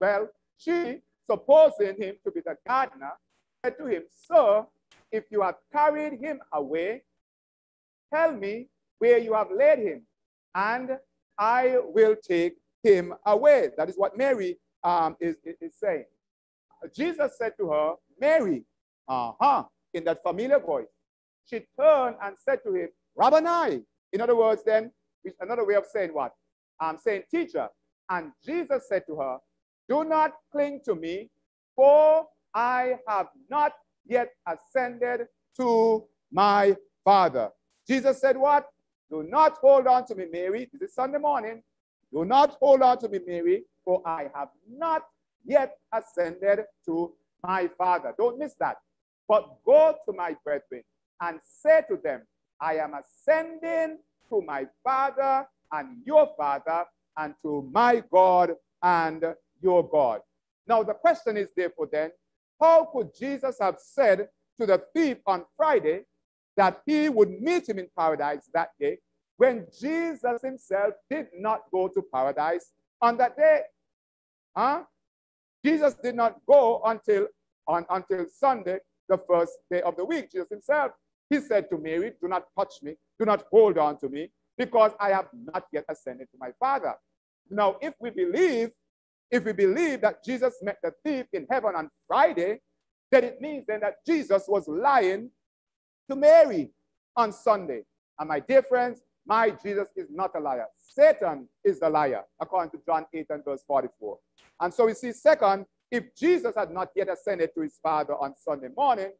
Well, she, supposing him to be the gardener, said to him, Sir, if you have carried him away, tell me where you have laid him, and I will take him away. That is what Mary um, is, is saying. Jesus said to her, Mary, uh-huh, in that familiar voice. She turned and said to him, Rabboni. In other words, then, another way of saying what? I'm saying teacher. And Jesus said to her, Do not cling to me, for I have not yet ascended to my Father. Jesus said, What? Do not hold on to me, Mary. This is Sunday morning. Do not hold on to me, Mary, for I have not yet ascended to my Father. Don't miss that. But go to my brethren and say to them, I am ascending to my Father and your Father, and to my God and your God. Now, the question is therefore then, how could Jesus have said to the thief on Friday that he would meet him in paradise that day when Jesus himself did not go to paradise on that day? Huh? Jesus did not go until, on, until Sunday, the first day of the week. Jesus himself, he said to Mary, do not touch me, do not hold on to me, because I have not yet ascended to my Father. Now, if we believe, if we believe that Jesus met the thief in heaven on Friday, then it means then that Jesus was lying to Mary on Sunday. And my dear friends, my Jesus is not a liar. Satan is the liar, according to John 8 and verse 44. And so we see, second, if Jesus had not yet ascended to his Father on Sunday morning,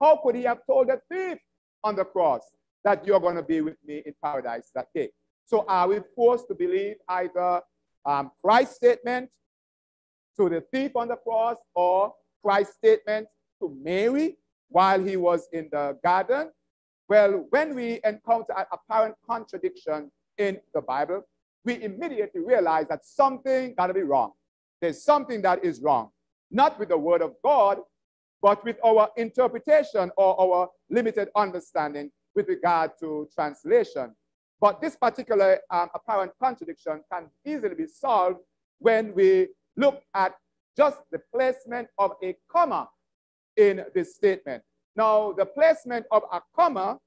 how could he have told the thief on the cross that you're going to be with me in paradise that day? So are we forced to believe either um, Christ's statement to the thief on the cross or Christ's statement to Mary while he was in the garden? Well, when we encounter an apparent contradiction in the Bible, we immediately realize that something got to be wrong. There's something that is wrong, not with the word of God, but with our interpretation or our limited understanding with regard to translation. But this particular um, apparent contradiction can easily be solved when we look at just the placement of a comma in this statement. Now, the placement of a comma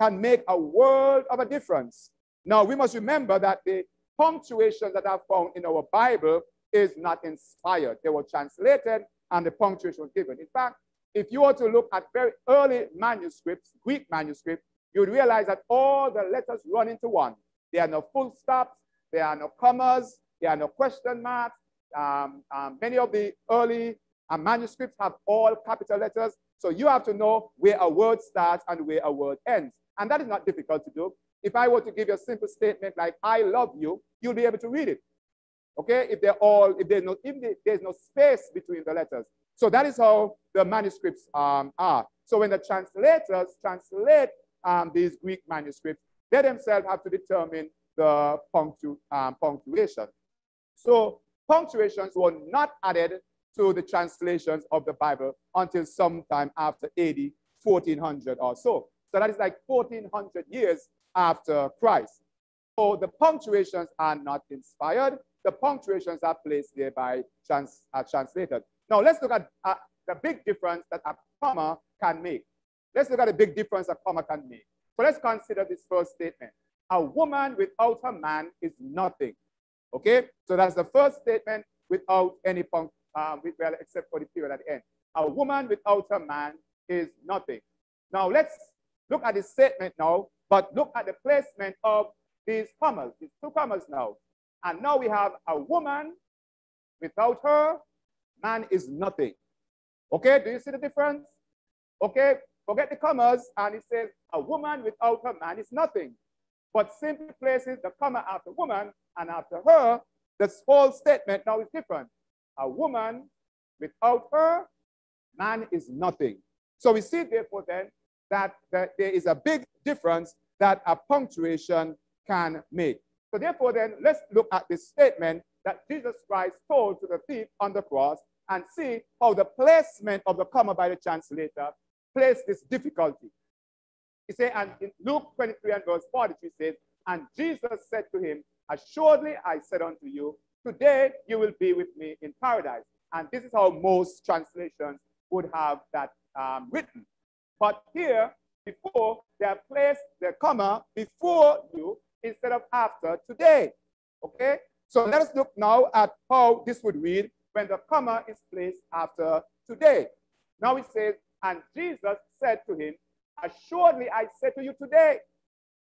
can make a world of a difference. Now, we must remember that the punctuation that are found in our Bible is not inspired. They were translated and the punctuation was given. In fact, if you were to look at very early manuscripts, Greek manuscripts, you would realize that all the letters run into one. There are no full stops, there are no commas, there are no question marks. Um, um, many of the early uh, manuscripts have all capital letters. So you have to know where a word starts and where a word ends. And that is not difficult to do. If I were to give you a simple statement like, I love you, you'll be able to read it. Okay? If they're all, if there's no, if there's no space between the letters. So that is how the manuscripts um, are. So when the translators translate um, these Greek manuscripts, they themselves have to determine the punctu um, punctuation. So punctuations were not added to the translations of the Bible until sometime after AD 1400 or so. So that is like 1400 years after Christ. So the punctuations are not inspired. The punctuations are placed there by trans, uh, translated. Now let's look at uh, the big difference that a comma can make. Let's look at the big difference a comma can make. So let's consider this first statement. A woman without a man is nothing. Okay? So that's the first statement without any punct, uh, with, well, except for the period at the end. A woman without a man is nothing. Now let's look at this statement now, but look at the placement of these commas, these two commas now. And now we have a woman without her, man is nothing. Okay, do you see the difference? Okay, forget the commas, and it says a woman without her man is nothing. But simply places the comma after woman and after her, this whole statement now is different. A woman without her, man is nothing. So we see therefore then that, that there is a big difference that a punctuation can make. So therefore then, let's look at this statement that Jesus Christ told to the thief on the cross and see how the placement of the comma by the translator placed this difficulty. He said, and in Luke 23 and verse 43 says, and Jesus said to him, Assuredly I said unto you, today you will be with me in paradise. And this is how most translations would have that um, written. But here, before, they have placed the comma before you instead of after today. Okay? So let us look now at how this would read when the comma is placed after today. Now it says, and Jesus said to him, Assuredly I said to you today.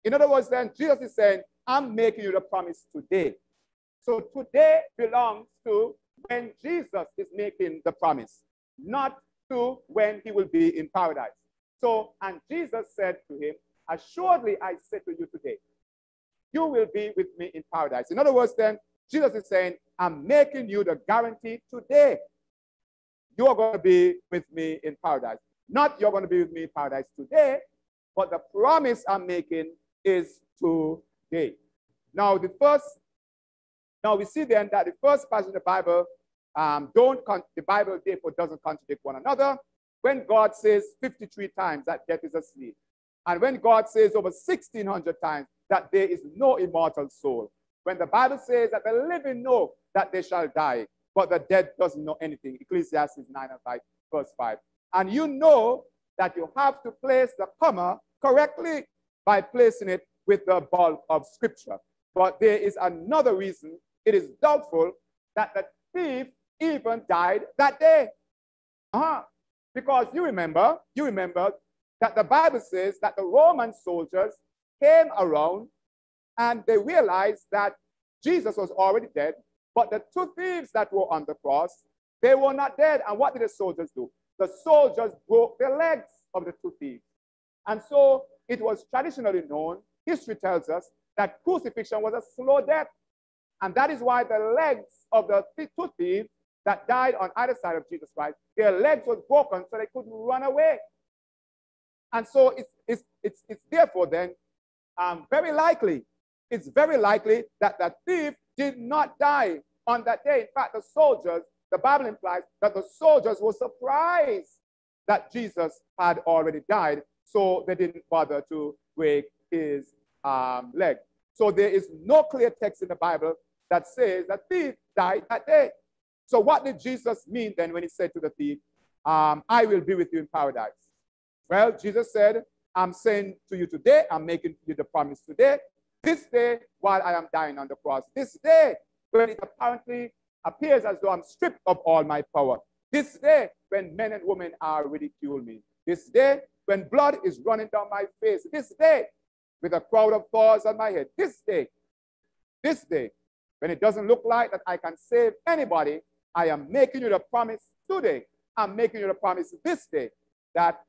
In other words, then Jesus is saying, I'm making you the promise today. So today belongs to when Jesus is making the promise, not to when he will be in paradise. So, and Jesus said to him, Assuredly, I say to you today, you will be with me in paradise. In other words, then, Jesus is saying, I'm making you the guarantee today. You are going to be with me in paradise. Not you're going to be with me in paradise today, but the promise I'm making is today. Now, the first, now we see then that the first passage in the Bible um, don't, the Bible therefore doesn't contradict one another. When God says 53 times that death is asleep, and when God says over 1600 times that there is no immortal soul, when the Bible says that the living know that they shall die, but the dead doesn't know anything, Ecclesiastes 9 and 5, verse 5. And you know that you have to place the comma correctly by placing it with the bulk of Scripture. But there is another reason it is doubtful that the thief even died that day. Uh-huh. Because you remember, you remember that the Bible says that the Roman soldiers came around and they realized that Jesus was already dead, but the two thieves that were on the cross, they were not dead. And what did the soldiers do? The soldiers broke the legs of the two thieves. And so it was traditionally known, history tells us, that crucifixion was a slow death. And that is why the legs of the two thieves that died on either side of Jesus Christ, their legs were broken so they couldn't run away. And so it's, it's, it's, it's therefore then um, very likely, it's very likely that the thief did not die on that day. In fact, the soldiers, the Bible implies that the soldiers were surprised that Jesus had already died, so they didn't bother to break his um, leg. So there is no clear text in the Bible that says that thief died that day. So what did Jesus mean then when he said to the thief, um, I will be with you in paradise? Well, Jesus said, I'm saying to you today, I'm making you the promise today, this day while I am dying on the cross, this day when it apparently appears as though I'm stripped of all my power, this day when men and women are ridiculing me, this day when blood is running down my face, this day with a crowd of thorns on my head, this day, this day, when it doesn't look like that I can save anybody, I am making you the promise today. I'm making you the promise this day that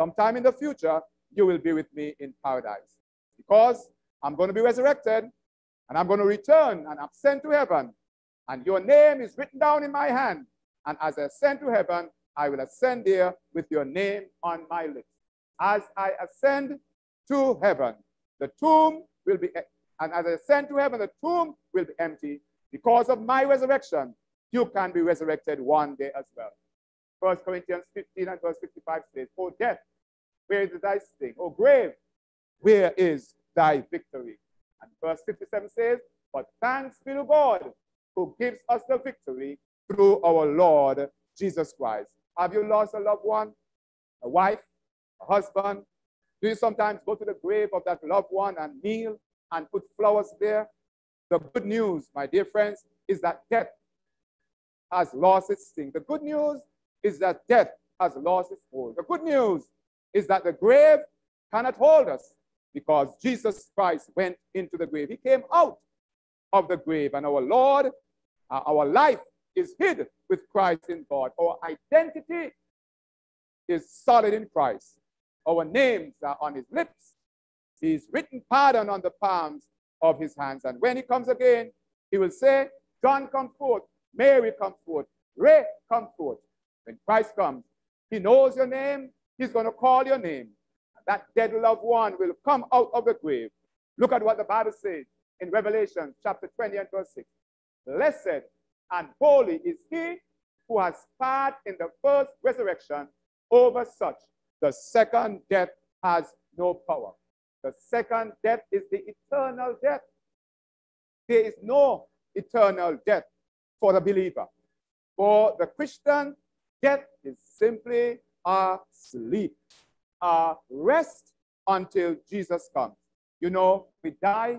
sometime in the future, you will be with me in paradise. Because I'm going to be resurrected and I'm going to return and I'm sent to heaven. And your name is written down in my hand. And as I ascend to heaven, I will ascend there with your name on my lips. As I ascend to heaven, the tomb will be, and as I ascend to heaven, the tomb will be empty. Because of my resurrection, you can be resurrected one day as well. First Corinthians 15 and verse 55 says, O death, where is thy sting? O grave, where is thy victory? And verse 57 says, But thanks be to God who gives us the victory through our Lord Jesus Christ. Have you lost a loved one, a wife, a husband? Do you sometimes go to the grave of that loved one and kneel and put flowers there? The good news, my dear friends, is that death has lost its sting. The good news is that death has lost its hold. The good news is that the grave cannot hold us because Jesus Christ went into the grave. He came out of the grave, and our Lord, uh, our life is hid with Christ in God. Our identity is solid in Christ. Our names are on his lips. He's written pardon on the palms of his hands. And when he comes again, he will say, John, come forth. Mary, come forth. Ray, come forth. When Christ comes, he knows your name. He's going to call your name. That dead loved one will come out of the grave. Look at what the Bible says in Revelation chapter 20 and verse 6. Blessed and holy is he who has part in the first resurrection over such. The second death has no power. The second death is the eternal death. There is no eternal death for the believer. For the Christian, death is simply a sleep, a rest until Jesus comes. You know, we die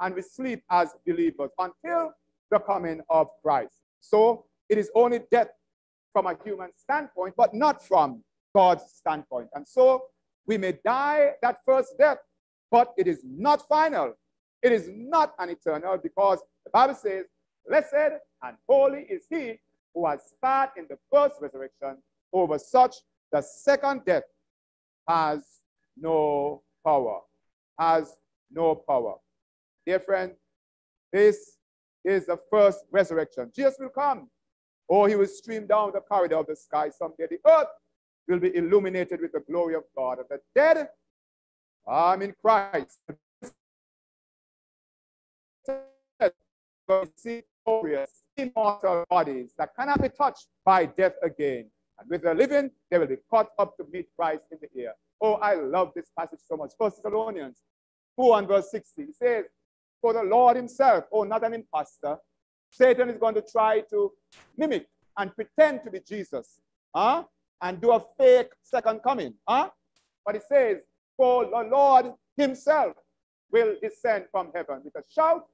and we sleep as believers until the coming of Christ. So it is only death from a human standpoint, but not from God's standpoint. And so we may die that first death, but it is not final. It is not an eternal because the Bible says, Blessed and holy is he who has part in the first resurrection over such, the second death has no power. Has no power. Dear friend, this is the first resurrection. Jesus will come. Or he will stream down the corridor of the sky someday. The earth will be illuminated with the glory of God. And the dead, I'm in Christ. See glorious, immortal bodies that cannot be touched by death again. And with the living, they will be caught up to meet Christ in the air. Oh, I love this passage so much. First Thessalonians 4 and verse 60. It says, For the Lord himself, oh, not an impostor, Satan is going to try to mimic and pretend to be Jesus. Huh? And do a fake second coming. Huh? But it says, For the Lord himself will descend from heaven with a shout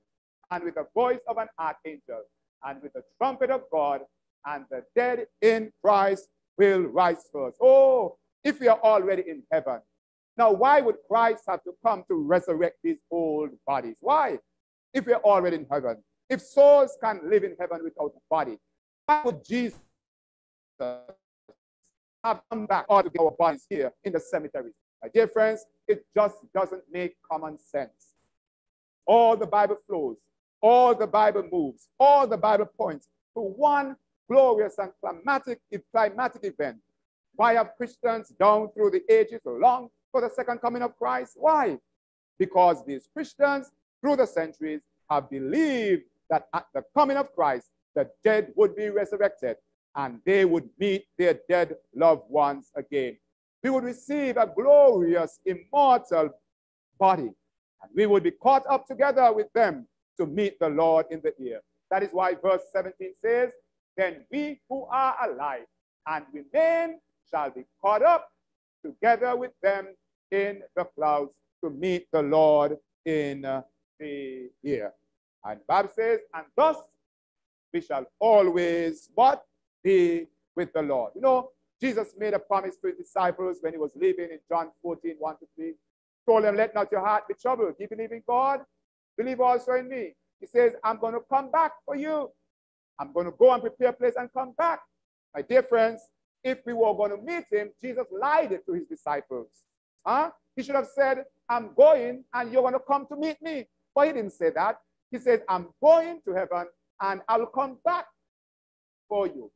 and with the voice of an archangel and with the trumpet of God, and the dead in Christ will rise first. Oh, if we are already in heaven. Now, why would Christ have to come to resurrect these old bodies? Why? If we are already in heaven. If souls can live in heaven without a body, why would Jesus have come back all to our bodies here in the cemetery? My dear friends, it just doesn't make common sense. All the Bible flows, all the Bible moves, all the Bible points to one glorious and climatic, climatic event why have Christians down through the ages longed for the second coming of Christ? Why? Because these Christians through the centuries have believed that at the coming of Christ, the dead would be resurrected and they would meet their dead loved ones again. We would receive a glorious, immortal body, and we would be caught up together with them to meet the Lord in the air. That is why verse 17 says, Then we who are alive and remain shall be caught up together with them in the clouds to meet the Lord in the air. And Bible says, and thus we shall always what? Be with the Lord. You know, Jesus made a promise to his disciples when he was leaving in John 14, 1 to 3. Told them, let not your heart be troubled. You believe in God? Believe also in me. He says, I'm going to come back for you. I'm going to go and prepare a place and come back. My dear friends, if we were going to meet him, Jesus lied to his disciples. Huh? He should have said, I'm going and you're going to come to meet me. But he didn't say that. He said, I'm going to heaven and I'll come back for you.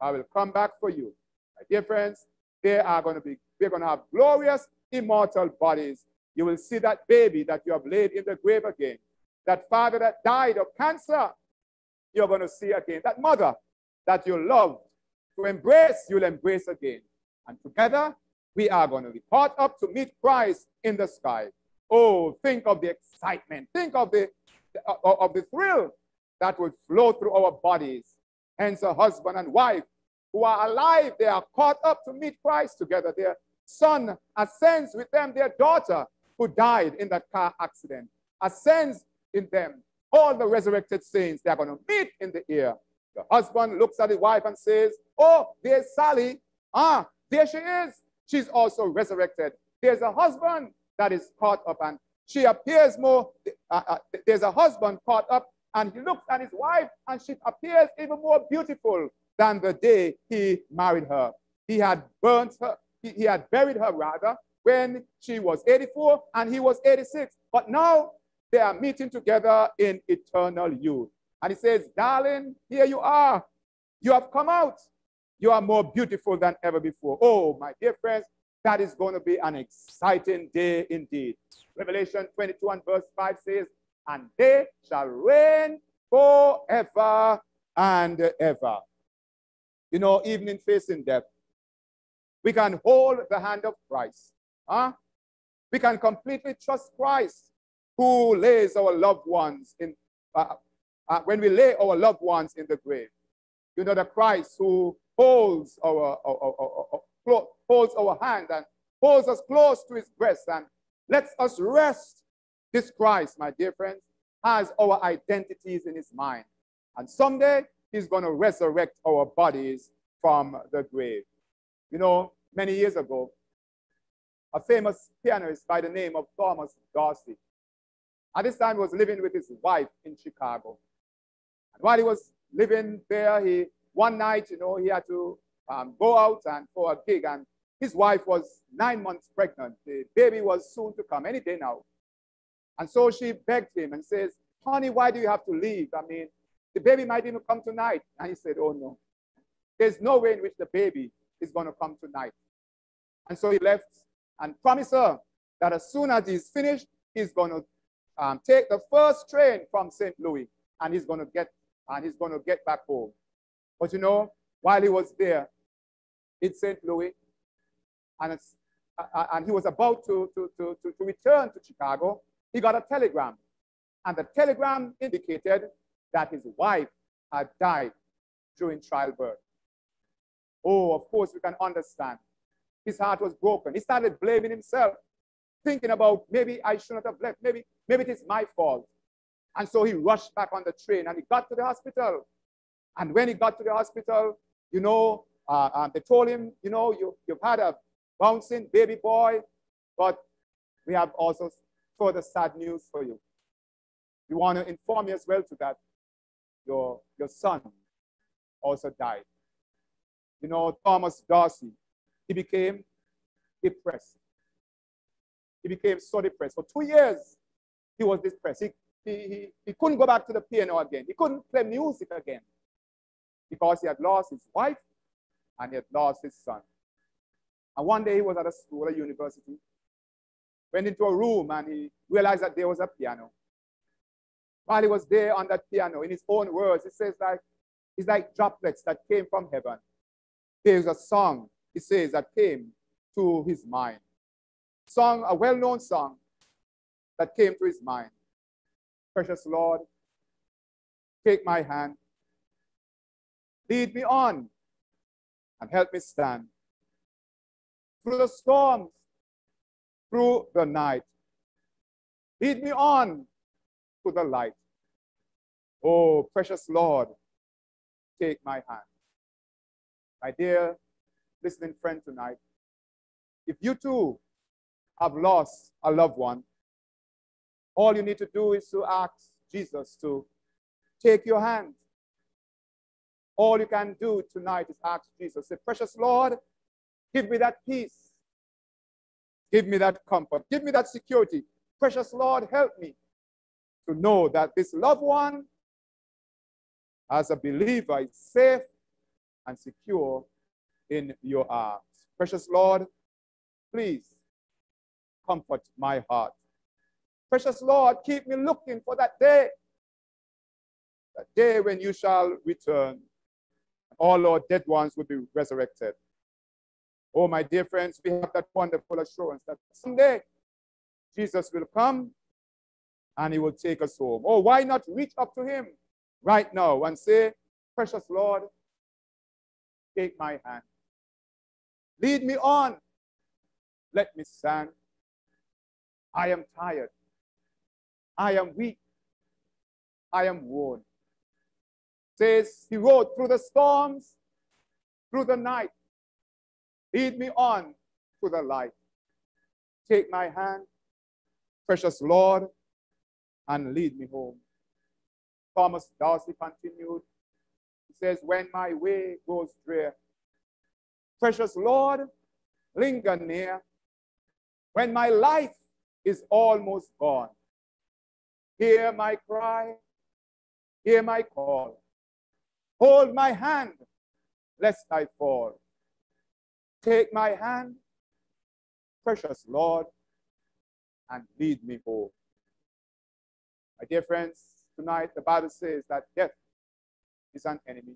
I will come back for you. My dear friends, they are going to be, they're going to have glorious, immortal bodies. You will see that baby that you have laid in the grave again. That father that died of cancer, you're going to see again. That mother that you loved to embrace, you'll embrace again. And together, we are going to be caught up to meet Christ in the sky. Oh, think of the excitement. Think of the, uh, of the thrill that will flow through our bodies. Hence, a husband and wife who are alive, they are caught up to meet Christ together. Their son ascends with them, their daughter who died in that car accident ascends in them. All the resurrected saints, they are going to meet in the air. The husband looks at his wife and says, Oh, there's Sally. Ah, there she is. She's also resurrected. There's a husband that is caught up, and she appears more. Uh, uh, there's a husband caught up, and he looks at his wife, and she appears even more beautiful than the day he married her. He had burnt her, he, he had buried her rather, when she was 84 and he was 86. But now they are meeting together in eternal youth. And he says, Darling, here you are. You have come out. You are more beautiful than ever before. Oh, my dear friends, that is going to be an exciting day indeed. Revelation 22 and verse 5 says, And they shall reign forever and ever. You know, even in facing death, we can hold the hand of Christ. Huh? We can completely trust Christ who lays our loved ones in, uh, uh, when we lay our loved ones in the grave. You know, the Christ who holds our, our, our, our, holds our hand and holds us close to his breast and lets us rest. This Christ, my dear friends, has our identities in his mind. And someday he's going to resurrect our bodies from the grave. You know, many years ago, a famous pianist by the name of Thomas Dorsey. at this time he was living with his wife in Chicago. And while he was living there, he one night, you know, he had to um, go out and for a gig, and his wife was nine months pregnant. The baby was soon to come, any day now. And so she begged him and says, Honey, why do you have to leave? I mean, the baby might even come tonight. And he said, Oh, no. There's no way in which the baby is going to come tonight. And so he left and promised her that as soon as he's finished, he's going to um, take the first train from St. Louis and he's going to get and he's going to get back home. But you know, while he was there in St. Louis, and, uh, and he was about to, to, to, to return to Chicago, he got a telegram. And the telegram indicated that his wife had died during childbirth. Oh, of course, we can understand. His heart was broken. He started blaming himself, thinking about maybe I shouldn't have left. Maybe, maybe it is my fault. And so he rushed back on the train and he got to the hospital. And when he got to the hospital, you know, uh, uh, they told him, you know, you, you've had a bouncing baby boy, but we have also further sad news for you. We want to inform you as well to that your, your son also died. You know, Thomas Dorsey, he became depressed. He became so depressed. For two years, he was depressed. He, he, he, he couldn't go back to the piano again. He couldn't play music again because he had lost his wife and he had lost his son. And one day he was at a school, a university, went into a room and he realized that there was a piano. While he was there on that piano, in his own words, he says like, it's like droplets that came from heaven. There's a song, he says, that came to his mind. Song, a well-known song that came to his mind. Precious Lord, take my hand, lead me on, and help me stand. Through the storms, through the night. Lead me on to the light. Oh, precious Lord, take my hand. My dear listening friend tonight, if you too have lost a loved one, all you need to do is to ask Jesus to take your hand. All you can do tonight is ask Jesus, say, Precious Lord, give me that peace Give me that comfort. Give me that security. Precious Lord, help me to know that this loved one, as a believer, is safe and secure in your arms. Precious Lord, please comfort my heart. Precious Lord, keep me looking for that day, that day when you shall return. All our dead ones will be resurrected. Oh, my dear friends, we have that wonderful assurance that someday Jesus will come and he will take us home. Oh, why not reach up to him right now and say, Precious Lord, take my hand. Lead me on. Let me stand. I am tired. I am weak. I am worn. Says he rode through the storms, through the night. Lead me on to the light. Take my hand, precious Lord, and lead me home. Thomas Dorsey continued. He says, When my way goes drear, precious Lord, linger near. When my life is almost gone, hear my cry, hear my call. Hold my hand, lest I fall. Take my hand, precious Lord, and lead me home. My dear friends, tonight the Bible says that death is an enemy.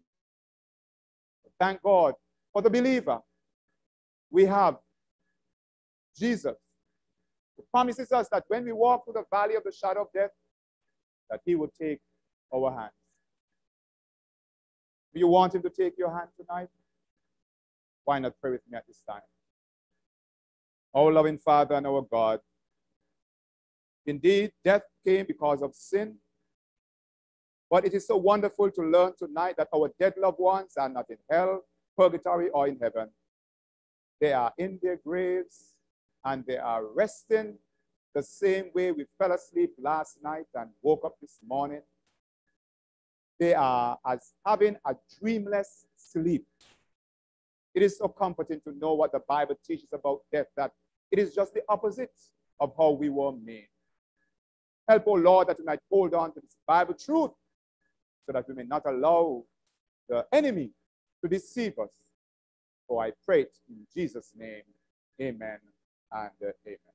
Thank God for the believer. We have Jesus who promises us that when we walk through the valley of the shadow of death, that he will take our hands. Do you want him to take your hand tonight? Why not pray with me at this time? Our loving Father and our God, indeed, death came because of sin. But it is so wonderful to learn tonight that our dead loved ones are not in hell, purgatory, or in heaven. They are in their graves and they are resting the same way we fell asleep last night and woke up this morning. They are as having a dreamless sleep It is so comforting to know what the Bible teaches about death, that it is just the opposite of how we were made. Help, O oh Lord, that we might hold on to this Bible truth so that we may not allow the enemy to deceive us. For I pray it in Jesus' name. Amen and amen.